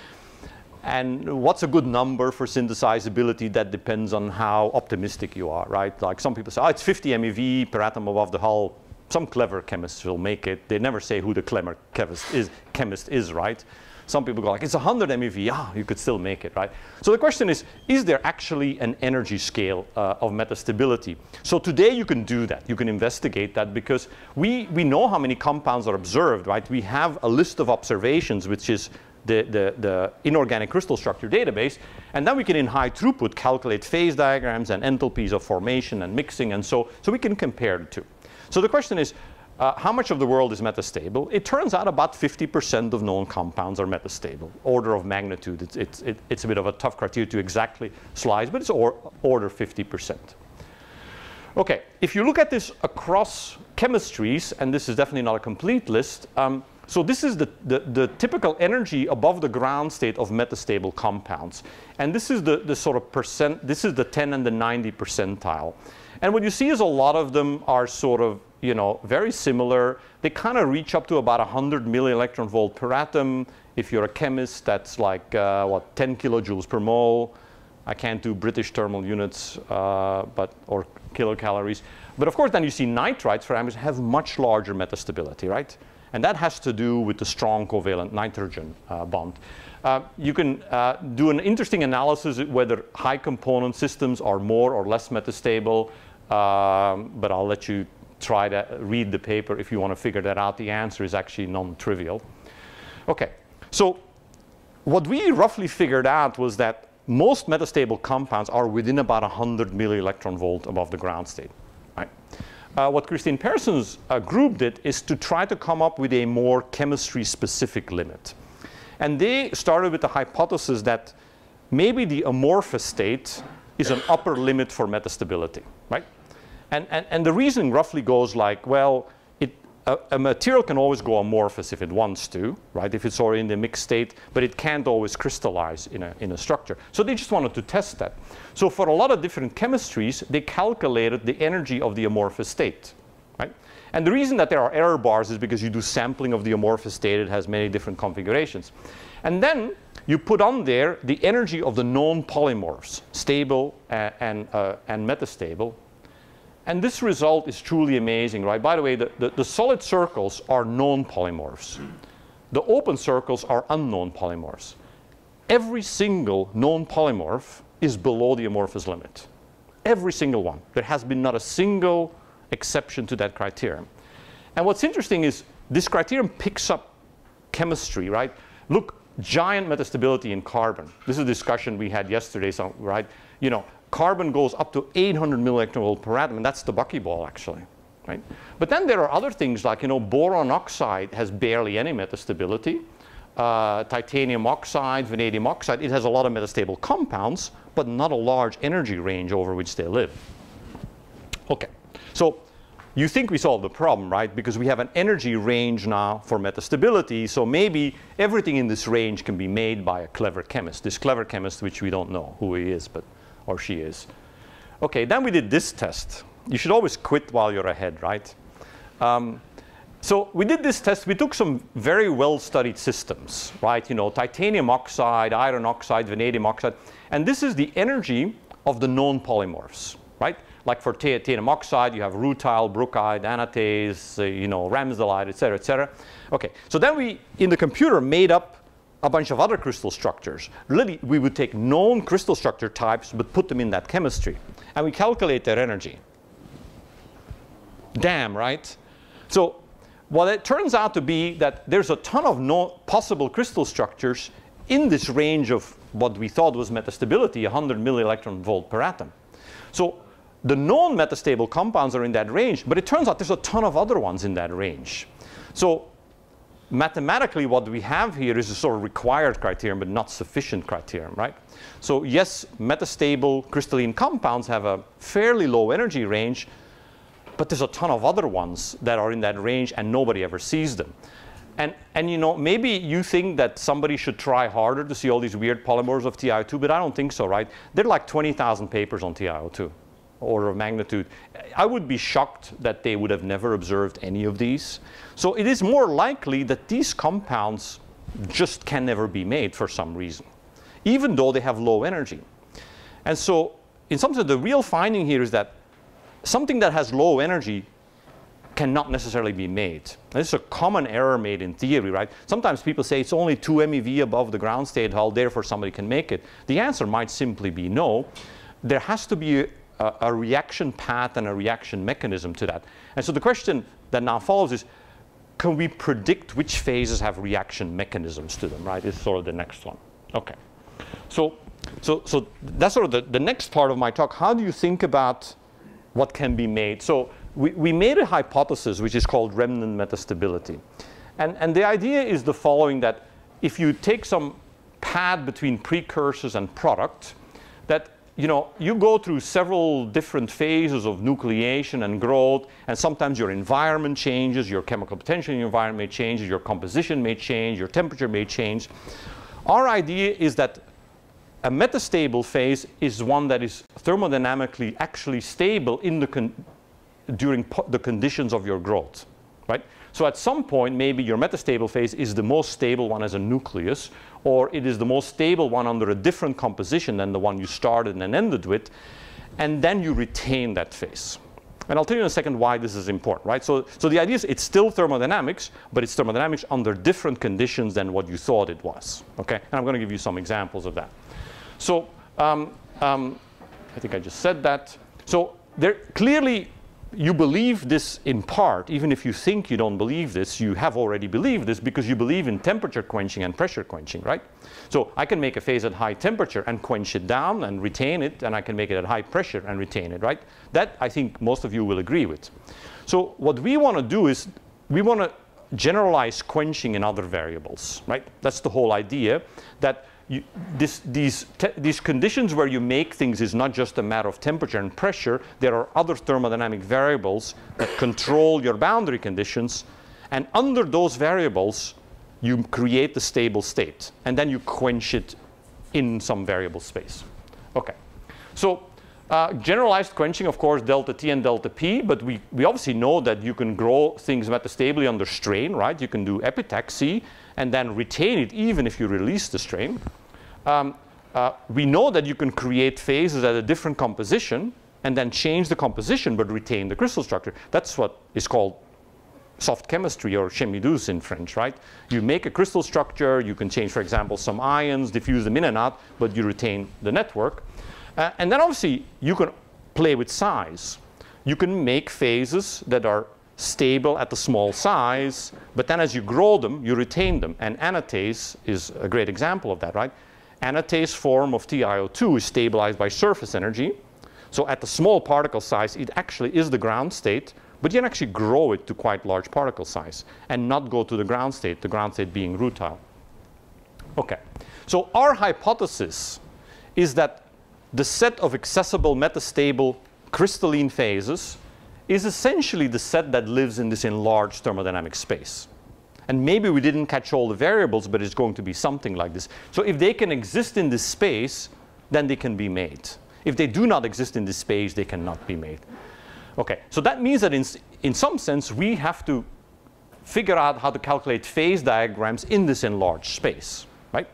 And what's a good number for synthesizability? That depends on how optimistic you are, right? Like some people say, oh, it's 50 MeV per atom above the hull. Some clever chemists will make it. They never say who the clever chemist is, chemist is right? Some people go like, it's 100 MeV. Ah, you could still make it, right? So the question is, is there actually an energy scale uh, of metastability? So today you can do that. You can investigate that because we, we know how many compounds are observed, right? We have a list of observations, which is the, the, the, inorganic crystal structure database. And then we can, in high throughput, calculate phase diagrams and enthalpies of formation and mixing. And so, so we can compare the two. So the question is, uh, how much of the world is metastable? It turns out about 50% of known compounds are metastable. Order of magnitude, it's, it's, it, it's a bit of a tough criteria to exactly slice, but it's or, order 50%. Okay, if you look at this across chemistries, and this is definitely not a complete list, um, so this is the, the, the, typical energy above the ground state of metastable compounds. And this is the, the sort of percent, this is the 10 and the 90 percentile. And what you see is a lot of them are sort of you know, very similar. They kind of reach up to about 100 millielectron volt per atom. If you're a chemist, that's like, uh, what, 10 kilojoules per mole. I can't do British thermal units, uh, but, or kilocalories. But of course, then you see nitrides, for example, have much larger metastability, right? And that has to do with the strong covalent nitrogen uh, bond. Uh, you can uh, do an interesting analysis whether high component systems are more or less metastable, um, but I'll let you try to read the paper if you want to figure that out. The answer is actually non-trivial. Okay, so what we roughly figured out was that most metastable compounds are within about 100 millielectron volt above the ground state. Uh, what Kristin Persson's uh, group did is to try to come up with a more chemistry-specific limit. And they started with the hypothesis that maybe the amorphous state is an upper limit for metastability, right? And, and, and the reasoning roughly goes like, well, it, a, a, material can always go amorphous if it wants to, right? If it's already in the mixed state, but it can't always crystallize in a, in a structure. So they just wanted to test that. So for a lot of different chemistries, they calculated the energy of the amorphous state, right? And the reason that there are error bars is because you do sampling of the amorphous state. It has many different configurations. And then you put on there the energy of the known polymorphs, stable and, and, uh, and metastable, and this result is truly amazing, right? By the way, the, the, the solid circles are known polymorphs. The open circles are unknown polymorphs. every single known polymorph is below the amorphous limit. Every single one. There has been not a single exception to that criterion. And what's interesting is this criterion picks up chemistry, right? Look, giant metastability in carbon. This is a discussion we had yesterday, so, right? You know, carbon goes up to 800 millielectron per atom, and that's the buckyball, actually. Right? But then there are other things like, you know, boron oxide has barely any metastability. Uh, titanium oxide, vanadium oxide, it has a lot of metastable compounds, but not a large energy range over which they live. Okay, so you think we solved the problem, right? Because we have an energy range now for metastability, so maybe everything in this range can be made by a clever chemist. This clever chemist, which we don't know who he is, but or she is. Okay, then we did this test. You should always quit while you're ahead, right? Um, so we did this test. We took some very well-studied systems, right? You know, titanium oxide, iron oxide, vanadium oxide, and this is the energy of the known polymorphs, right? Like for titanium oxide, you have rutile, brookite, anatase, uh, you know, ramsdellite, et cetera, et cetera. Okay, so then we, in the computer, made up a bunch of other crystal structures. Really, we would take known crystal structure types, but put them in that chemistry. And we calculate their energy. Damn, right? So what it turns out to be that there's a ton of no possible crystal structures in this range of what we thought was metastability, 100 millielectron volt per atom. So the known metastable compounds are in that range, but it turns out there's a ton of other ones in that range. So mathematically what we have here is a sort of required criterion, but not sufficient criterion, right? So yes, metastable crystalline compounds have a fairly low energy range, but there's a ton of other ones that are in that range and nobody ever sees them. And, and you know, maybe you think that somebody should try harder to see all these weird polymers of TiO2, but I don't think so, right? There are like 20,000 papers on TiO2, order of magnitude. I would be shocked that they would have never observed any of these. So it is more likely that these compounds just can never be made for some reason, even though they have low energy. And so in some sense, the real finding here is that something that has low energy cannot necessarily be made. This is a common error made in theory, right? Sometimes people say it's only 2 MeV above the ground state hull, therefore somebody can make it. The answer might simply be no. There has to be a, a reaction path and a reaction mechanism to that. And so the question that now follows is, can we predict which phases have reaction mechanisms to them, right? Is sort of the next one. Okay. So, so, so that's sort of the, the next part of my talk. How do you think about what can be made. So we, we made a hypothesis which is called remnant metastability. And, and the idea is the following that if you take some pad between precursors and product, that you know, you go through several different phases of nucleation and growth, and sometimes your environment changes, your chemical potential in your environment may change, your composition may change, your temperature may change. Our idea is that a metastable phase is one that is thermodynamically actually stable in the during the conditions of your growth, right? So at some point, maybe your metastable phase is the most stable one as a nucleus, or it is the most stable one under a different composition than the one you started and ended with, and then you retain that phase. And I'll tell you in a second why this is important, right? So, so the idea is it's still thermodynamics, but it's thermodynamics under different conditions than what you thought it was, okay? And I'm going to give you some examples of that. So um, um, I think I just said that. So there clearly you believe this in part, even if you think you don't believe this, you have already believed this because you believe in temperature quenching and pressure quenching, right? So I can make a phase at high temperature and quench it down and retain it, and I can make it at high pressure and retain it, right? That I think most of you will agree with. So what we want to do is we want to generalize quenching in other variables, right? That's the whole idea that you, this, these, these conditions where you make things is not just a matter of temperature and pressure. There are other thermodynamic variables that control your boundary conditions. And under those variables, you create the stable state. And then you quench it in some variable space. OK. So uh, generalized quenching, of course, delta T and delta P, but we, we obviously know that you can grow things metastably under strain, right? You can do epitaxy and then retain it even if you release the strain. Um, uh, we know that you can create phases at a different composition and then change the composition but retain the crystal structure. That's what is called soft chemistry or chimie douce in French, right? You make a crystal structure, you can change, for example, some ions, diffuse them in and out, but you retain the network. Uh, and then obviously you can play with size. You can make phases that are stable at the small size, but then as you grow them, you retain them. And anatase is a great example of that, right? Anatase form of TiO2 is stabilized by surface energy. So at the small particle size, it actually is the ground state, but you can actually grow it to quite large particle size and not go to the ground state, the ground state being rutile. Okay, so our hypothesis is that the set of accessible metastable crystalline phases is essentially the set that lives in this enlarged thermodynamic space. And maybe we didn't catch all the variables, but it's going to be something like this. So if they can exist in this space, then they can be made. If they do not exist in this space, they cannot be made. Okay, so that means that in, in some sense, we have to figure out how to calculate phase diagrams in this enlarged space, right?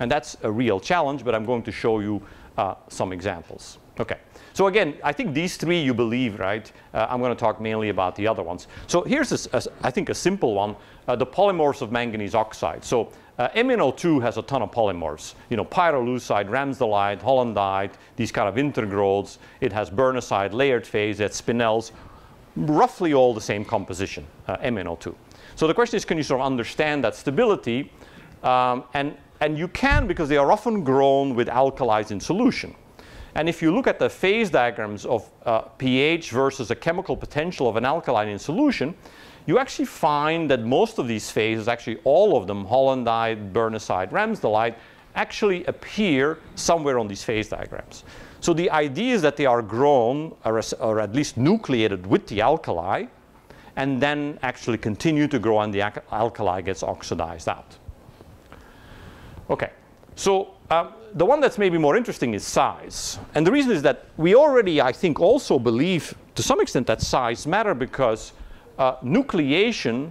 And that's a real challenge, but I'm going to show you uh, some examples. Okay. So again, I think these three you believe, right? Uh, I'm going to talk mainly about the other ones. So here's, a, a, I think, a simple one, uh, the polymorphs of manganese oxide. So uh, MnO2 has a ton of polymorphs. You know, pyrolusite, ramsdellite, hollandite, these kind of integrals. It has birnessite, layered phase, it spinels, roughly all the same composition, uh, MnO2. So the question is, can you sort of understand that stability? Um, and, and you can because they are often grown with alkalis in solution. And if you look at the phase diagrams of uh, pH versus a chemical potential of an alkaline in solution, you actually find that most of these phases, actually all of them, hollandite, birnessite, ramsdellite, actually appear somewhere on these phase diagrams. So the idea is that they are grown or, or at least nucleated with the alkali and then actually continue to grow and the alkali gets oxidized out. Okay, so um, the one that's maybe more interesting is size. And the reason is that we already, I think, also believe to some extent that size matter because uh, nucleation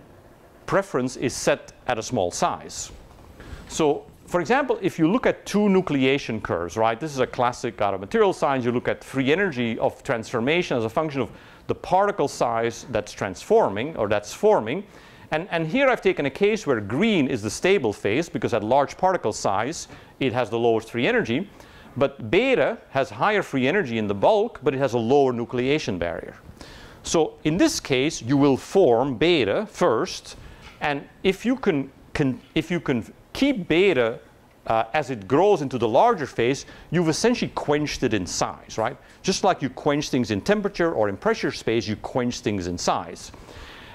preference is set at a small size. So for example, if you look at two nucleation curves, right, this is a classic out of material science, you look at free energy of transformation as a function of the particle size that's transforming or that's forming. And, and here I've taken a case where green is the stable phase because at large particle size, it has the lowest free energy. But beta has higher free energy in the bulk, but it has a lower nucleation barrier. So in this case, you will form beta first. And if you can, can if you can keep beta uh, as it grows into the larger phase, you've essentially quenched it in size, right? Just like you quench things in temperature or in pressure space, you quench things in size.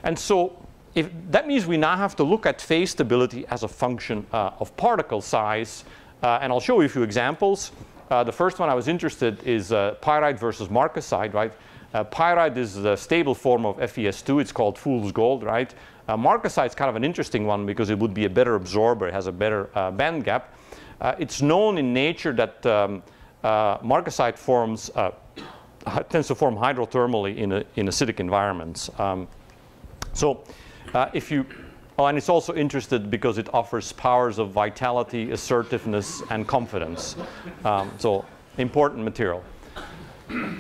And so if, that means we now have to look at phase stability as a function uh, of particle size. Uh, and I'll show you a few examples. Uh, the first one I was interested is uh, pyrite versus marcasite, right? Uh, pyrite is the stable form of FeS2. It's called fool's gold, right? Uh, marcasite is kind of an interesting one because it would be a better absorber. It has a better band gap. it's known in nature that um, marcasite forms, tends to form hydrothermally in, a, in acidic environments. Um, so uh, if you, oh, and it's also interested because it offers powers of vitality, assertiveness, and confidence. Um, so important material.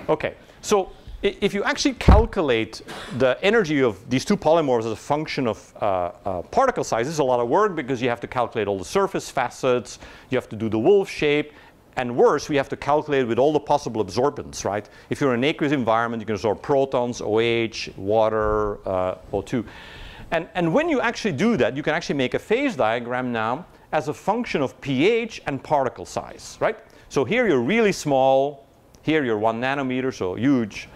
Okay, so if you actually calculate the energy of these two polymorphs as a function of uh, uh, particle size, is a lot of work because you have to calculate all the surface facets, you have to do the Wulff shape, and worse, we have to calculate with all the possible absorbance, right? If you're in an aqueous environment, you can absorb protons, OH, water, uh, O2. And, and when you actually do that, you can actually make a phase diagram now as a function of pH and particle size, right? So here you're really small, here you're one nanometer, so huge.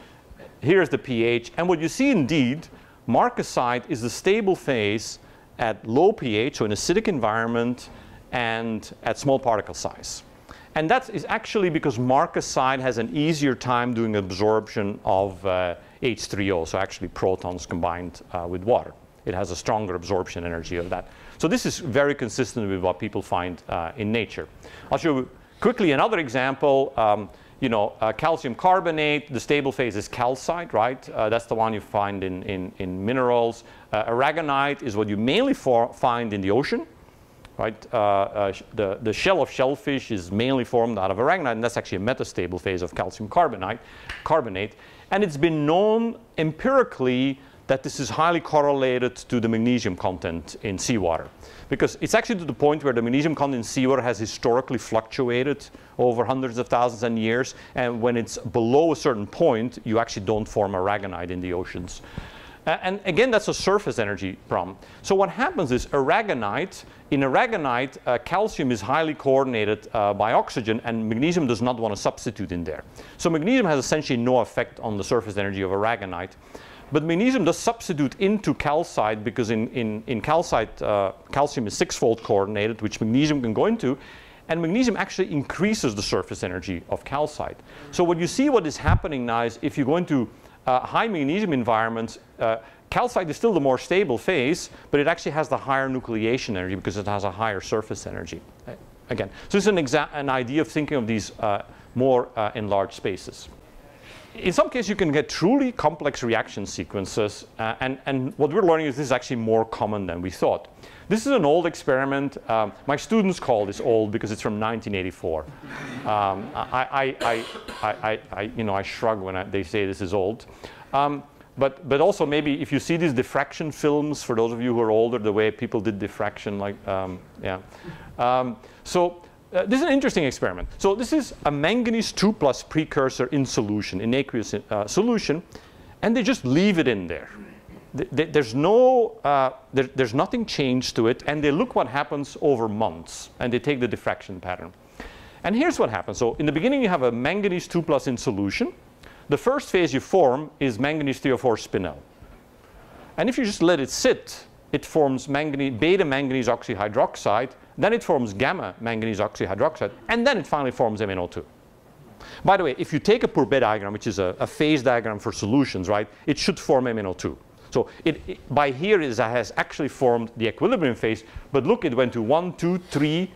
Here's the pH, and what you see indeed, marcasite is the stable phase at low pH, so in acidic environment, and at small particle size. And that is actually because marcasite has an easier time doing absorption of uh, H3O, so actually protons combined uh, with water it has a stronger absorption energy of that. So this is very consistent with what people find uh, in nature. I'll show you quickly another example. Um, you know, uh, calcium carbonate, the stable phase is calcite, right? Uh, that's the one you find in, in, in minerals. Uh, aragonite is what you mainly find in the ocean, right? Uh, uh, the, the shell of shellfish is mainly formed out of aragonite, and that's actually a metastable phase of calcium carbonate. carbonate. And it's been known empirically that this is highly correlated to the magnesium content in seawater. Because it's actually to the point where the magnesium content in seawater has historically fluctuated over hundreds of thousands of years. And when it's below a certain point, you actually don't form aragonite in the oceans. And again, that's a surface energy problem. So what happens is aragonite, in aragonite, uh, calcium is highly coordinated uh, by oxygen and magnesium does not want to substitute in there. So magnesium has essentially no effect on the surface energy of aragonite. But magnesium does substitute into calcite because in, in, in calcite, uh, calcium is six-fold coordinated, which magnesium can go into. And magnesium actually increases the surface energy of calcite. So what you see what is happening now is if you go into uh, high magnesium environments, uh, calcite is still the more stable phase, but it actually has the higher nucleation energy because it has a higher surface energy. Uh, again, so this is an, an idea of thinking of these uh, more uh, in spaces in some cases, you can get truly complex reaction sequences. Uh, and, and what we're learning is this is actually more common than we thought. This is an old experiment. Um, my students call this old because it's from 1984. Um, I, I, I, I, you know, I shrug when they say this is old. Um, but, but also maybe if you see these diffraction films, for those of you who are older, the way people did diffraction, like, um, yeah. Um, so uh, this is an interesting experiment. So this is a manganese 2 plus precursor in solution, in aqueous uh, solution, and they just leave it in there. there's no, uh, there, there's nothing changed to it, and they look what happens over months, and they take the diffraction pattern. And here's what happens. So in the beginning, you have a manganese 2 plus in solution. The first phase you form is manganese 304 spinel. And if you just let it sit, it forms manganese, beta manganese oxyhydroxide, then it forms gamma manganese oxyhydroxide, and then it finally forms MnO2. By the way, if you take a Pourbaix diagram, which is a, a phase diagram for solutions, right, it should form MnO2. So it, it, by here it has actually formed the equilibrium phase, but look, it went to one, two, three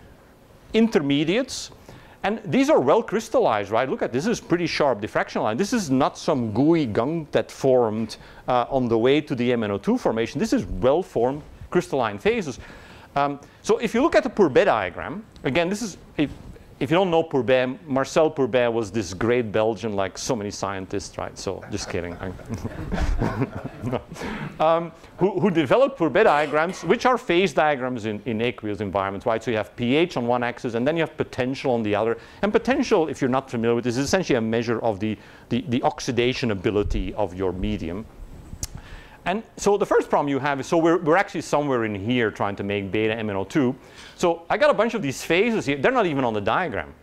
intermediates, and these are well crystallized, right? Look at this is pretty sharp diffraction line. This is not some gooey gunk that formed uh, on the way to the MnO2 formation. This is well formed crystalline phases. Um, so if you look at the Pourbaix diagram, again, this is, if, if you don't know Pourbaix, Marcel Pourbaix was this great Belgian, like so many scientists, right? So just kidding. um, who, who, developed Pourbaix diagrams, which are phase diagrams in, in aqueous environments, right? So you have pH on one axis, and then you have potential on the other. And potential, if you're not familiar with this, is essentially a measure of the, the, the oxidation ability of your medium. And so the first problem you have is, so we're, we're actually somewhere in here trying to make beta MnO2. So I got a bunch of these phases here. They're not even on the diagram,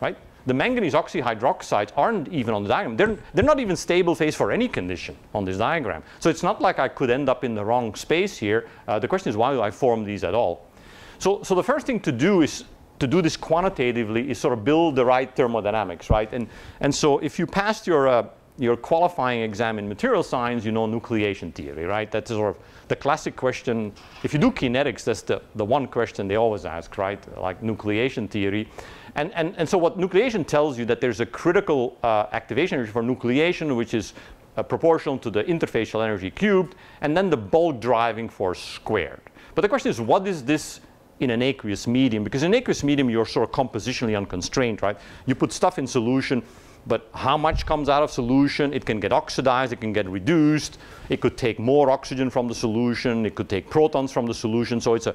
right? The manganese oxyhydroxides aren't even on the diagram. They're, they're not even stable phase for any condition on this diagram. So it's not like I could end up in the wrong space here. Uh, the question is, why do I form these at all? So, so the first thing to do is to do this quantitatively is sort of build the right thermodynamics, right? And, and so if you passed your uh, your qualifying exam in material science, you know nucleation theory, right? That's sort of the classic question. If you do kinetics, that's the, the one question they always ask, right? Like nucleation theory. And, and, and so what nucleation tells you that there's a critical uh, activation energy for nucleation, which is uh, proportional to the interfacial energy cubed, and then the bulk driving force squared. But the question is, what is this in an aqueous medium? Because in aqueous medium, you're sort of compositionally unconstrained, right? You put stuff in solution, but how much comes out of solution? It can get oxidized, it can get reduced, it could take more oxygen from the solution, it could take protons from the solution. So it's, a,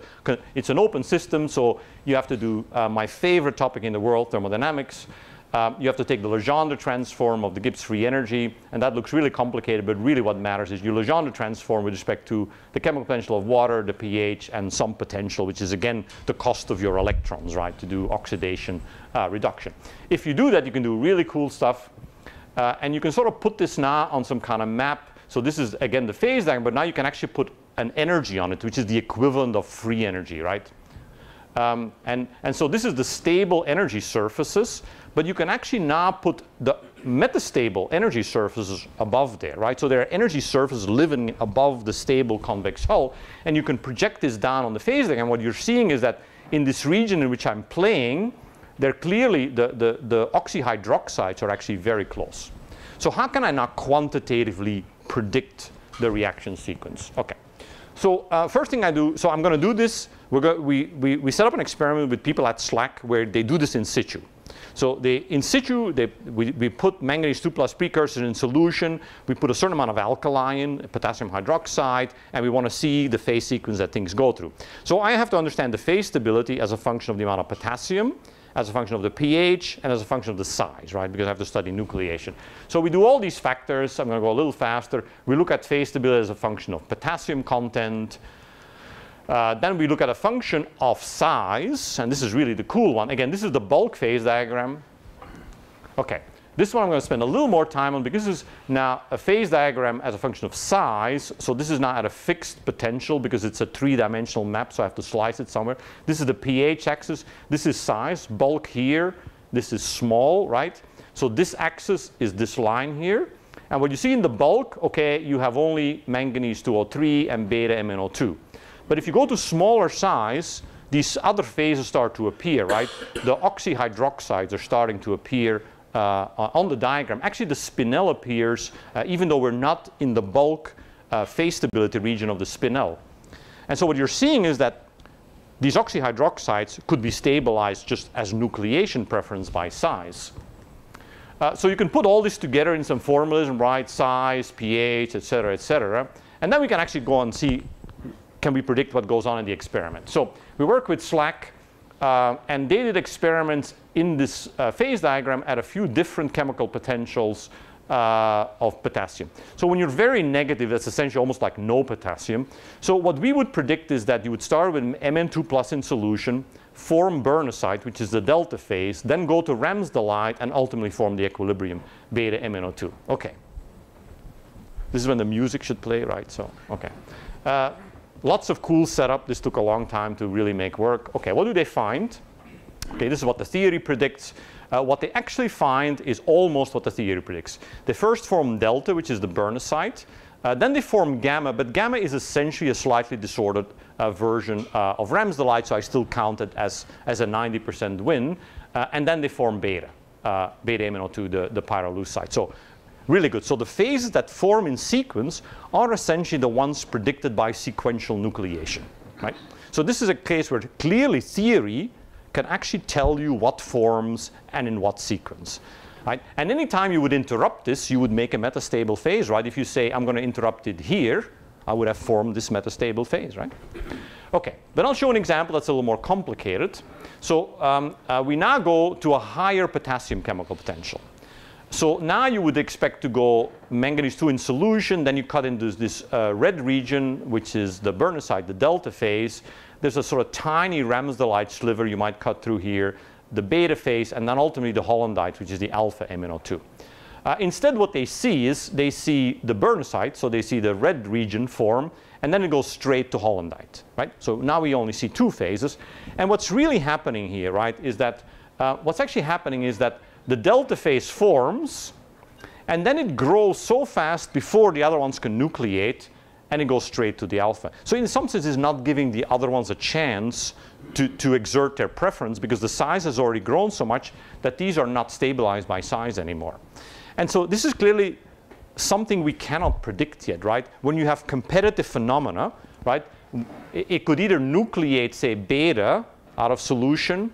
it's an open system, so you have to do uh, my favorite topic in the world, thermodynamics. Um, you have to take the Legendre transform of the Gibbs free energy, and that looks really complicated, but really what matters is your Legendre transform with respect to the chemical potential of water, the pH, and some potential, which is again the cost of your electrons, right, to do oxidation uh, reduction. If you do that, you can do really cool stuff, uh, and you can sort of put this now on some kind of map. So this is, again, the phase diagram, but now you can actually put an energy on it, which is the equivalent of free energy, right? Um, and, and so this is the stable energy surfaces, but you can actually now put the metastable energy surfaces above there, right? So there are energy surfaces living above the stable convex hull, and you can project this down on the phase diagram. What you're seeing is that in this region in which I'm playing, they're clearly, the, the, the oxyhydroxides are actually very close. So how can I now quantitatively predict the reaction sequence? Okay. So uh, first thing I do, so I'm going to do this. Go we, we, we set up an experiment with people at SLAC where they do this in situ. So they, in situ, they, we, we put manganese 2 plus precursors in solution. We put a certain amount of alkali in, potassium hydroxide, and we want to see the phase sequence that things go through. So I have to understand the phase stability as a function of the amount of potassium, as a function of the pH, and as a function of the size, right? Because I have to study nucleation. So we do all these factors. I'm going to go a little faster. We look at phase stability as a function of potassium content, uh, then we look at a function of size, and this is really the cool one. Again, this is the bulk phase diagram. Okay, this one I'm going to spend a little more time on because this is now a phase diagram as a function of size. So this is now at a fixed potential because it's a three-dimensional map, so I have to slice it somewhere. This is the pH axis. This is size, bulk here. This is small, right? So this axis is this line here. And what you see in the bulk, okay, you have only manganese 203 and beta MnO2. But if you go to smaller size, these other phases start to appear, right? The oxyhydroxides are starting to appear uh, on the diagram. Actually, the spinel appears, uh, even though we're not in the bulk uh, phase stability region of the spinel. And so what you're seeing is that these oxyhydroxides could be stabilized just as nucleation preference by size. Uh, so you can put all this together in some formalism, right? Size, pH, et cetera, et cetera. And then we can actually go and see can we predict what goes on in the experiment? So we work with SLAC, uh, and they did experiments in this uh, phase diagram at a few different chemical potentials uh, of potassium. So when you're very negative, that's essentially almost like no potassium. So what we would predict is that you would start with Mn2 plus in solution, form birnessite, which is the delta phase, then go to Ramsdellite, and ultimately form the equilibrium beta MnO2. Okay. This is when the music should play, right? So, okay. Lots of cool setup. This took a long time to really make work. Okay, what do they find? Okay, this is what the theory predicts. Uh, what they actually find is almost what the theory predicts. They first form delta, which is the birnessite. Uh, then they form gamma, but gamma is essentially a slightly disordered uh, version uh, of Ramsdellite, so I still count it as, as a 90% win. Uh, and then they form beta, uh, beta MnO2, the, the pyrolusite. So really good. So the phases that form in sequence are essentially the ones predicted by sequential nucleation, right? So this is a case where clearly theory can actually tell you what forms and in what sequence. Right? And anytime you would interrupt this, you would make a metastable phase, right? If you say, I'm going to interrupt it here, I would have formed this metastable phase, right? Okay, but I'll show an example that's a little more complicated. So um, uh, we now go to a higher potassium chemical potential. So now you would expect to go manganese 2 in solution, then you cut into this uh, red region, which is the birnessite, the delta phase. There's a sort of tiny Ramsdellite sliver you might cut through here, the beta phase, and then ultimately the hollandite, which is the alpha MnO2. Uh, instead, what they see is they see the birnessite, so they see the red region form, and then it goes straight to hollandite, right? So now we only see two phases. And what's really happening here, right, is that uh, what's actually happening is that the delta phase forms, and then it grows so fast before the other ones can nucleate, and it goes straight to the alpha. So in some sense, it's not giving the other ones a chance to, to exert their preference because the size has already grown so much that these are not stabilized by size anymore. And so this is clearly something we cannot predict yet, right? When you have competitive phenomena, right, it, it could either nucleate, say, beta out of solution,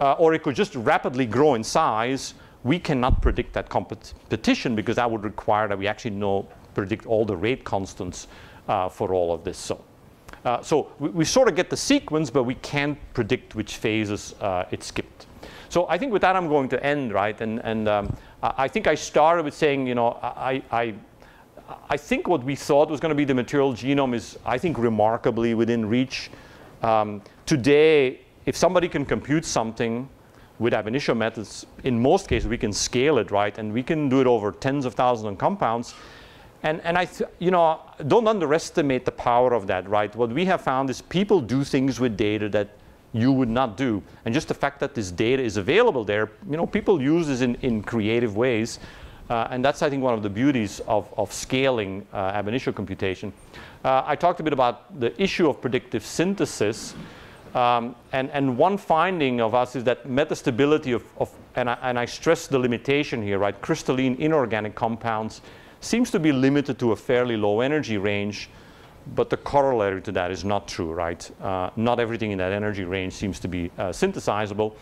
uh, or it could just rapidly grow in size, we cannot predict that competition because that would require that we actually know, predict all the rate constants uh, for all of this. So, uh, so we, we, sort of get the sequence, but we can't predict which phases uh, it skipped. So I think with that I'm going to end, right? And, and um, I think I started with saying, you know, I, I, I think what we thought was going to be the material genome is, I think, remarkably within reach. Um, today, if somebody can compute something with ab initio methods, in most cases we can scale it, right? And we can do it over tens of thousands of compounds. And, and I, you know, don't underestimate the power of that, right? What we have found is people do things with data that you would not do. And just the fact that this data is available there, you know, people use this in, in creative ways. Uh, and that's, I think, one of the beauties of, of scaling uh, ab initio computation. Uh, I talked a bit about the issue of predictive synthesis. Um, and, and one finding of us is that metastability of, of and, I, and I stress the limitation here, right? Crystalline inorganic compounds seems to be limited to a fairly low energy range, but the corollary to that is not true, right? Uh, not everything in that energy range seems to be uh, synthesizable.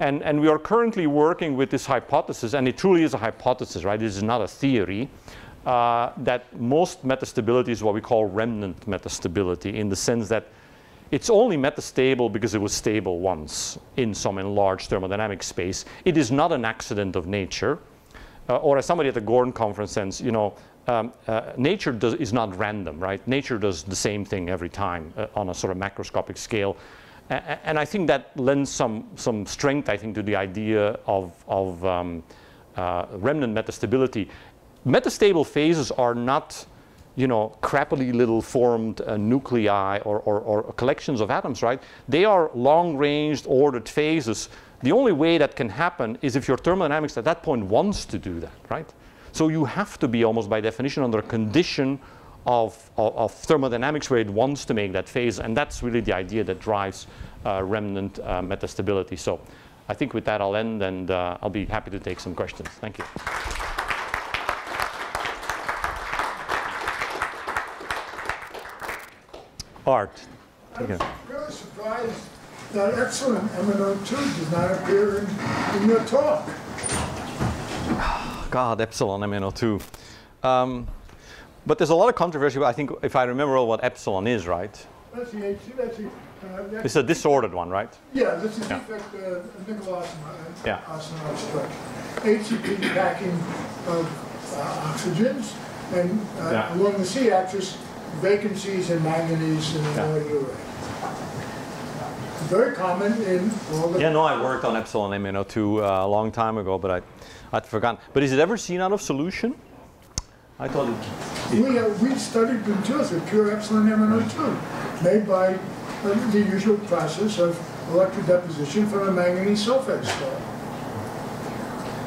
And, and we are currently working with this hypothesis, and it truly is a hypothesis, right? This is not a theory, uh, that most metastability is what we call remnant metastability in the sense that it's only metastable because it was stable once in some enlarged thermodynamic space. It is not an accident of nature. Uh, or as somebody at the Gordon conference says, you know, um, uh, nature does, is not random, right? Nature does the same thing every time uh, on a sort of macroscopic scale. A and I think that lends some, some strength, I think, to the idea of, of um, uh, remnant metastability. Metastable phases are not you know, crappily little formed uh, nuclei or, or, or, collections of atoms, right? They are long-ranged ordered phases. The only way that can happen is if your thermodynamics at that point wants to do that, right? So you have to be almost by definition under a condition of, of, of thermodynamics where it wants to make that phase, and that's really the idea that drives uh, remnant uh, metastability. So I think with that I'll end, and uh, I'll be happy to take some questions. Thank you. Art. I'm really surprised that epsilon MnO2 does not appear in, in your talk. God, epsilon MnO2. Um, but there's a lot of controversy. I think, if I remember what epsilon is, right? That's the HC, that's the, uh, that's It's a disordered one, right? yeah, this is Yeah. defect, uh, nickel arsenide, Yeah. structure. HCP packing of uh, oxygens, and uh, Yeah. along the C-axis, vacancies in manganese in urate. Very common in all the. Yeah, no, I worked on epsilon MnO2 uh, a long time ago, but I, I'd forgotten. But is it ever seen out of solution? I thought it. We, uh, we studied materials with pure epsilon MnO2, made by uh, the usual process of electrodeposition from a manganese sulfate spar.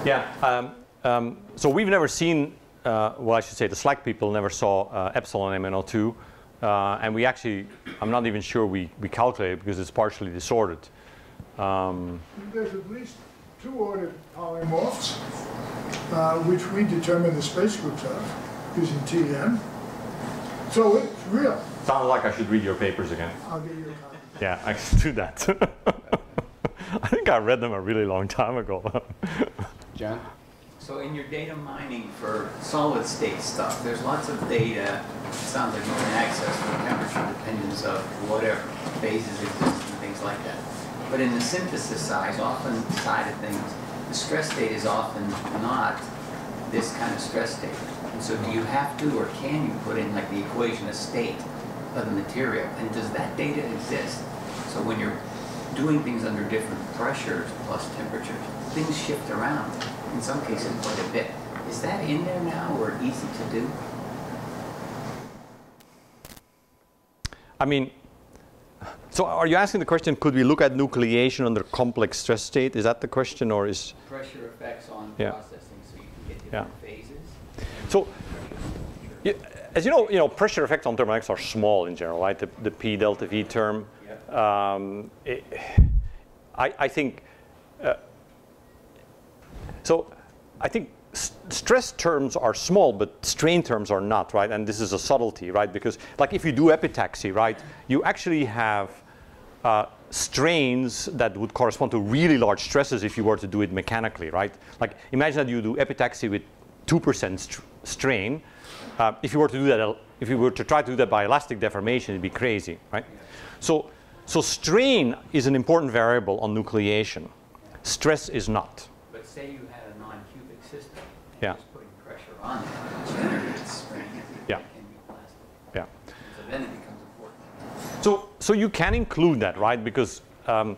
Yeah. Um, um, so we've never seen, well, I should say the SLAC people never saw uh, epsilon MnO2. Uh, and we actually, I'm not even sure we, we calculated because it's partially disordered. Um, There's at least two ordered polymorphs, uh, which we determine the space groups of using TEM. So it's real. sounds like I should read your papers again. I'll give you a copy. Yeah, I can do that. I think I read them a really long time ago. John? So in your data mining for solid state stuff, there's lots of data, it sounds like you can access for temperature dependence of whatever, phases exist and things like that. But in the synthesis size, often side of things, the stress state is often not this kind of stress state. And so do you have to or can you put in like the equation of state of the material? And does that data exist? So when you're doing things under different pressures plus temperatures, things shift around, in some cases quite a bit. Is that in there now or easy to do? I mean, so are you asking the question, could we look at nucleation under complex stress state? Is that the question or is? Pressure effects on Yeah. processing so you can get Yeah. phases? So, y- as you know, you know, pressure effects on thermodynamics are small in general, right? The, the P delta V term. Um, it, I, I think, uh, so I think s- stress terms are small, but strain terms are not, right? And this is a subtlety, right? Because like if you do epitaxy, right, you actually have uh, strains that would correspond to really large stresses if you were to do it mechanically, right? Like imagine that you do epitaxy with 2% st- strain. Uh, if you were to do that, if you were to try to do that by elastic deformation, it'd be crazy, right? So, so strain is an important variable on nucleation. Stress is not. Say you had a non-cubic system, Yeah. and just putting pressure on it generates strain. Yeah. That can be plastic. Yeah. So then it becomes important. So, so you can include that, right? Because um,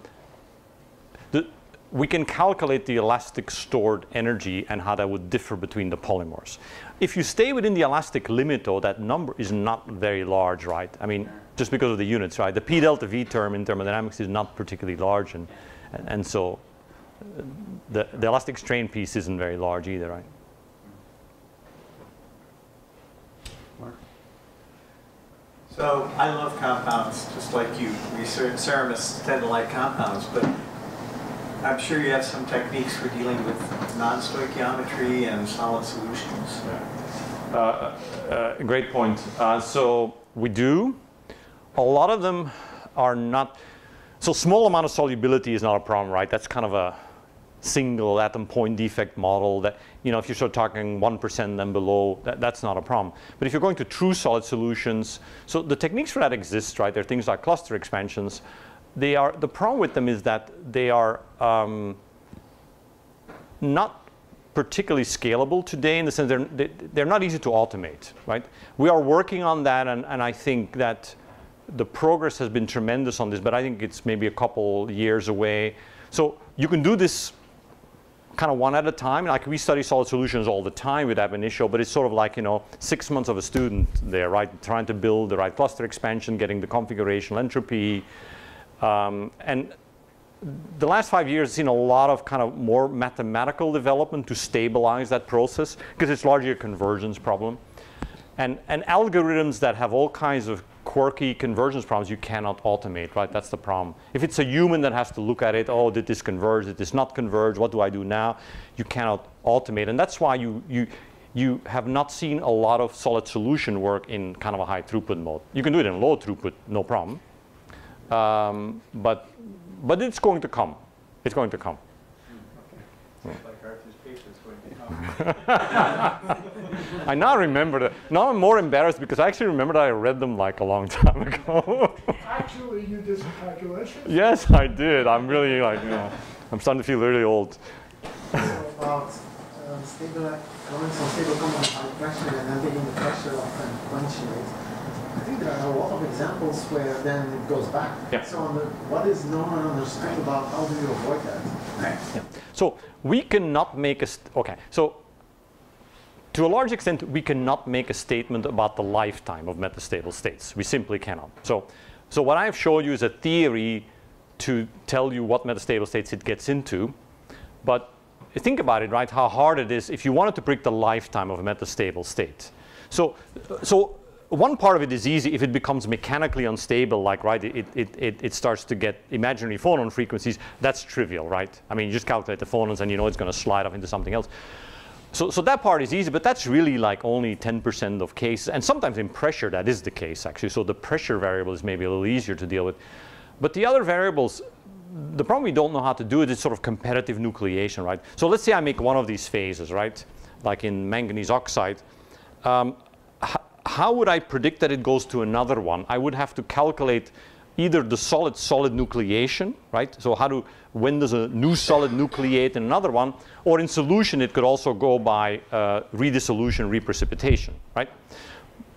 the, we can calculate the elastic stored energy and how that would differ between the polymers. If you stay within the elastic limit, though, that number is not very large, right? I mean, just because of the units, right? The P delta V term in thermodynamics is not particularly large, and, and, and so the, the elastic strain piece isn't very large either, right? Mark? So I love compounds, just like you. We ceramists tend to like compounds, but I'm sure you have some techniques for dealing with non-stoichiometry and solid solutions. Uh, uh, great point. Uh, so we do. A lot of them are not. so small amount of solubility is not a problem, right? That's kind of a single atom point defect model that, you know, if you start talking 1% and below, that, that's not a problem. But if you're going to true solid solutions, so the techniques for that exist, right? There are things like cluster expansions. They are, the problem with them is that they are um, not particularly scalable today in the sense they're, they're not easy to automate, right? We are working on that and, and I think that the progress has been tremendous on this, but I think it's maybe a couple years away. So you can do this kind of one at a time. Like we study solid solutions all the time with ab initio, but it's sort of like, you know, six months of a student there, right? Trying to build the right cluster expansion, getting the configurational entropy. Um, and the last five years has seen a lot of kind of more mathematical development to stabilize that process because it's largely a convergence problem. And, and algorithms that have all kinds of quirky convergence problems you cannot automate, right? That's the problem. If it's a human that has to look at it, oh, did this converge? Did this not converge? What do I do now? You cannot automate. And that's why you, you, you have not seen a lot of solid solution work in kind of a high throughput mode. You can do it in low throughput, no problem. Um, but, but it's going to come. It's going to come. Like Arthur's paper is going to come. I now remember that. Now I'm more embarrassed because I actually remember that I read them like a long time ago. Actually, you did some calculations. yes, I did. I'm really like, you know, I'm starting to feel really old. about um, stable going from stable compound high pressure and then taking the pressure off and quenching it. I think there are a lot of examples where then it goes back. Yeah. So on the, what is known and understood about how do you avoid that? Yeah. So we cannot make a, okay, so to a large extent, we cannot make a statement about the lifetime of metastable states. We simply cannot. So, so what I've showed you is a theory to tell you what metastable states it gets into. But think about it, right, how hard it is if you wanted to predict the lifetime of a metastable state. So, so one part of it is easy if it becomes mechanically unstable, like, right, it, it, it, it starts to get imaginary phonon frequencies, that's trivial, right? I mean, you just calculate the phonons and you know it's going to slide off into something else. So, so that part is easy, but that's really like only 10% of cases. And sometimes in pressure, that is the case, actually. So the pressure variable is maybe a little easier to deal with. But the other variables, the problem we don't know how to do it is sort of competitive nucleation, right? So let's say I make one of these phases, right? Like in manganese oxide. Um, how would I predict that it goes to another one? I would have to calculate either the solid solid nucleation, right? So how do when does a new solid nucleate in another one, or in solution it could also go by uh, redissolution, reprecipitation, right?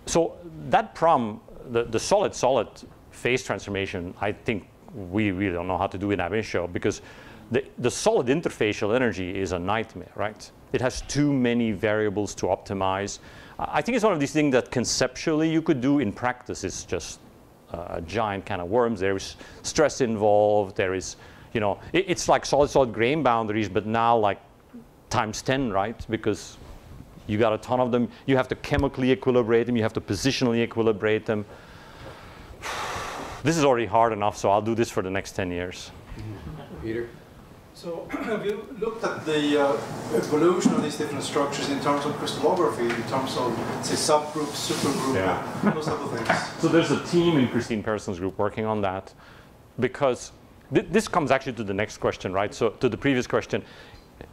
So that problem, the, the solid solid phase transformation, I think we really don't know how to do in ab initio because the, the solid interfacial energy is a nightmare, right? It has too many variables to optimize. I think it's one of these things that conceptually you could do in practice is just uh, a giant kind of worms. There is stress involved. There is, you know, it, it's like solid-solid grain boundaries, but now like times 10, right? Because you got a ton of them. You have to chemically equilibrate them. You have to positionally equilibrate them. This is already hard enough, so I'll do this for the next 10 years. Mm-hmm. Peter? So have you looked at the uh, evolution of these different structures in terms of crystallography, in terms of, say, subgroup, supergroup, Yeah. those type of things? So there's a team in Kristin Persson's group working on that because th- this comes actually to the next question, right? So to the previous question.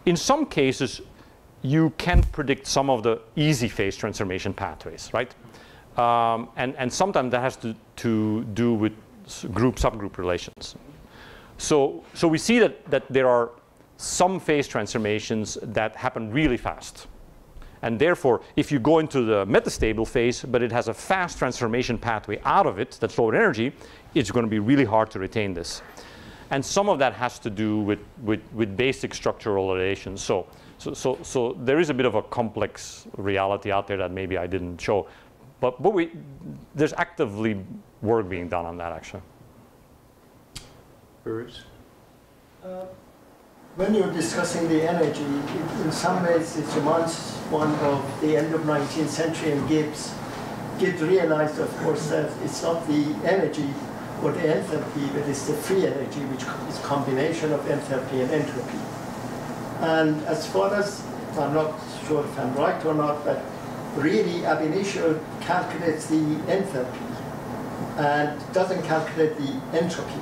In some cases, you can predict some of the easy phase transformation pathways, right? Um, and, and sometimes that has to, to do with group subgroup relations. So, so we see that, that there are some phase transformations that happen really fast. And therefore, if you go into the metastable phase, but it has a fast transformation pathway out of it that's lower energy, it's going to be really hard to retain this. And some of that has to do with, with, with basic structural relations. So, so, so, so there is a bit of a complex reality out there that maybe I didn't show. But, but we, there's actively work being done on that, actually. Bruce? Uh, When you're discussing the energy, in some ways it reminds one of the end of 19th century and Gibbs. Gibbs realized, of course, that it's not the energy or the enthalpy, but it's the free energy, which is combination of enthalpy and entropy. And as far as, I'm not sure if I'm right or not, but really ab initio calculates the enthalpy and doesn't calculate the entropy.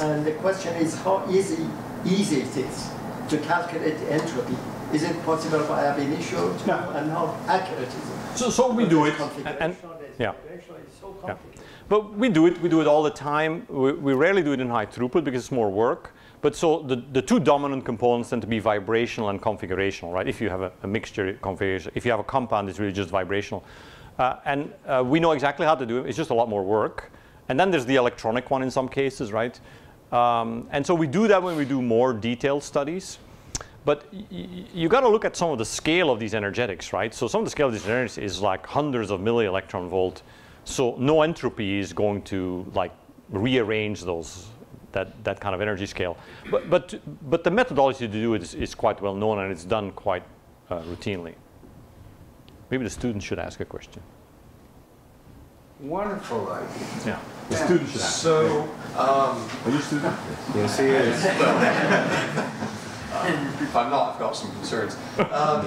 And the question is how easy, easy it is to calculate the entropy. Is it possible by ab initio Yeah. and how accurate is it? So, so we do it, and, and yeah. so Yeah. But we do it, we do it all the time. We, we rarely do it in high throughput because it's more work. But so the, the two dominant components tend to be vibrational and configurational, right? If you have a, a mixture configuration, if you have a compound, it's really just vibrational. Uh, and uh, we know exactly how to do it. It's just a lot more work. And then there's the electronic one in some cases, right? Um, and so we do that when we do more detailed studies. But you got to look at some of the scale of these energetics, right? So some of the scale of these energetics is like hundreds of milli electron volt. So no entropy is going to like rearrange those that, that kind of energy scale. But, but, but the methodology to do it is, is quite well known and it's done quite uh, routinely. Maybe the student should ask a question. Wonderful idea. Yeah, the student should ask. So, um, Are you a student? Yes, he is. if I'm not, I've got some concerns. Um,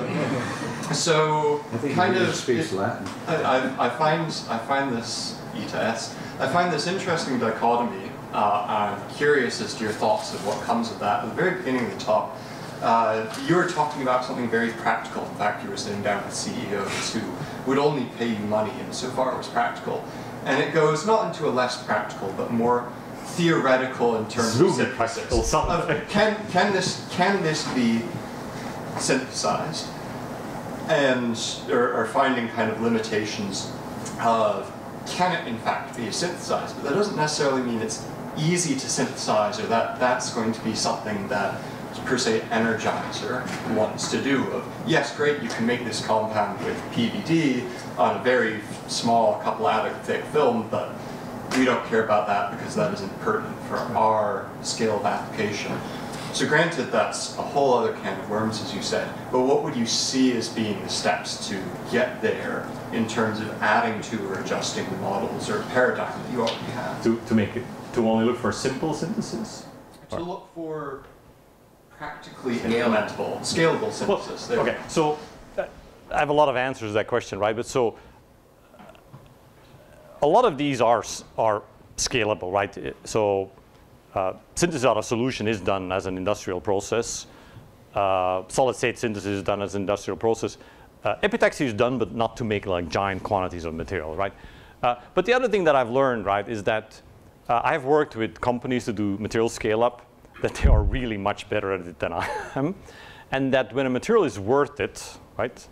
so, kind of, speaks Latin. I, I, I find I find this E to S. I find this interesting dichotomy. Uh, I'm curious as to your thoughts of what comes of that. At the very beginning of the talk, uh, you were talking about something very practical. In fact, you were sitting down with CEOs who would only pay you money insofar it was practical. And it goes not into a less practical, but more theoretical in terms Really of practical something. Of can can this can this be synthesized? and are, are finding kind of limitations of can it in fact be synthesized? But that doesn't necessarily mean it's easy to synthesize or that that's going to be something that per se Energizer wants to do. Of yes, great, you can make this compound with PVD on a very small couple atom thick film, but we don't care about that because that isn't pertinent for our scale of application. So granted, that's a whole other can of worms, as you said, but what would you see as being the steps to get there in terms of adding to or adjusting the models or paradigm that you already have? To, to make it, to only look for simple synthesis? To look for practically implementable, scalable synthesis. There. Okay, so uh, I have a lot of answers to that question, right? But so a lot of these are are scalable, right? So uh, synthesis out of solution is done as an industrial process. Uh, solid state synthesis is done as an industrial process. Uh, epitaxy is done, but not to make like giant quantities of material, right? Uh, but the other thing that I've learned, right, is that uh, I've worked with companies to do material scale up, that they are really much better at it than I am, and that when a material is worth it, right,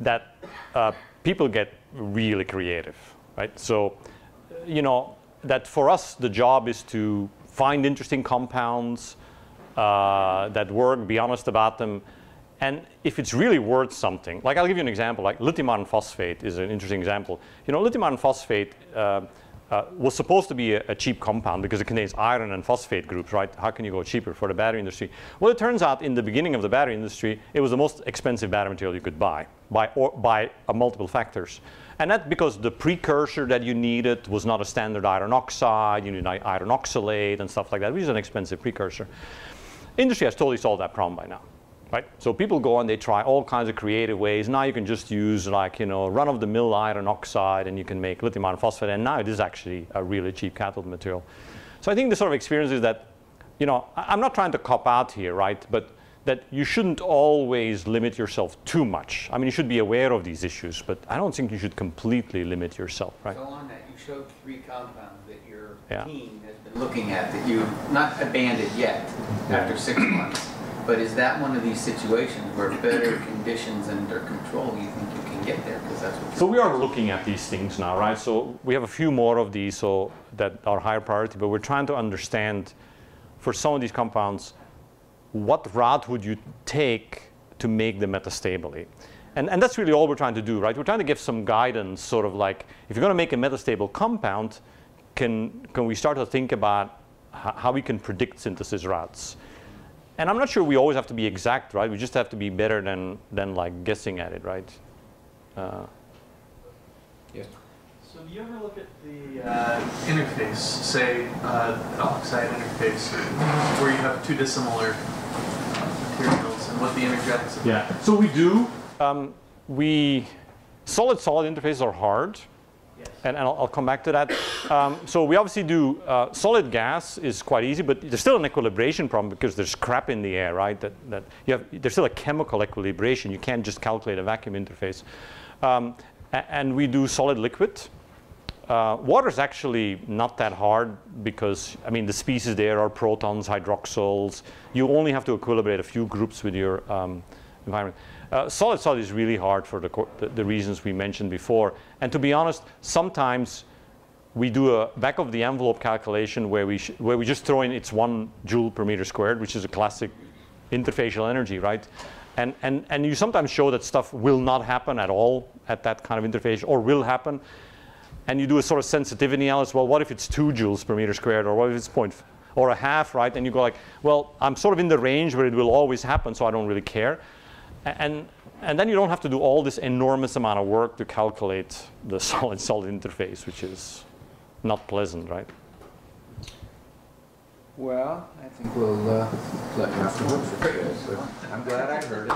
that uh, people get really creative, right? So, you know, that for us the job is to find interesting compounds uh, that work, be honest about them, and if it's really worth something, like I'll give you an example, like lithium iron phosphate is an interesting example. You know, lithium iron phosphate uh, uh, was supposed to be a, a cheap compound because it contains iron and phosphate groups, right? How can you go cheaper for the battery industry? Well, it turns out in the beginning of the battery industry, it was the most expensive battery material you could buy by, or, by uh, multiple factors. And that's because the precursor that you needed was not a standard iron oxide, you need iron oxalate and stuff like that, which is an expensive precursor. Industry has totally solved that problem by now, right? So people go and they try all kinds of creative ways. Now you can just use like, you know, run-of-the-mill iron oxide and you can make lithium iron phosphate. And now it is actually a really cheap cathode material. So I think the sort of experience is that, you know, I'm not trying to cop out here, right? But that you shouldn't always limit yourself too much. I mean, you should be aware of these issues, but I don't think you should completely limit yourself, right? So on that, you showed three compounds that your Yeah. team has been looking at that you've not abandoned yet after six months. But is that one of these situations where better conditions under control, you think you can get there? Because that's what. So we are looking at these things now, right? So we have a few more of these so that are higher priority, but we're trying to understand for some of these compounds, what route would you take to make them metastably? And, and that's really all we're trying to do, right? We're trying to give some guidance, sort of like, if you're going to make a metastable compound, can, can we start to think about how we can predict synthesis routes? And I'm not sure we always have to be exact, right? We just have to be better than, than like guessing at it, right? Uh, So do you ever look at the uh, interface, say uh, an oxide interface, where you have two dissimilar uh, materials, and what the energetics of Yeah. So we do. Um, we solid-solid interfaces are hard. And, and I'll, I'll come back to that. Um, so we obviously do uh, solid gas is quite easy, but there's still an equilibration problem because there's crap in the air, right? That, that you have, there's still a chemical equilibration. You can't just calculate a vacuum interface. Um, and we do solid liquid. Uh, water is actually not that hard because, I mean, the species there are protons, hydroxyls. You only have to equilibrate a few groups with your um, environment. Uh, solid solid is really hard for the, the, the reasons we mentioned before. And to be honest, sometimes we do a back of the envelope calculation where we, where we just throw in it's one joule per meter squared, which is a classic interfacial energy, right? And, and, and you sometimes show that stuff will not happen at all at that kind of interface or will happen. And you do a sort of sensitivity analysis. Well, what if it's two joules per meter squared or what if it's point or a half, right? And you go like, well, I'm sort of in the range where it will always happen, so I don't really care. A- And, and then you don't have to do all this enormous amount of work to calculate the solid-solid interface, which is not pleasant, right? Well, I think we'll uh, let you off the hook for today, so I'm glad I heard it.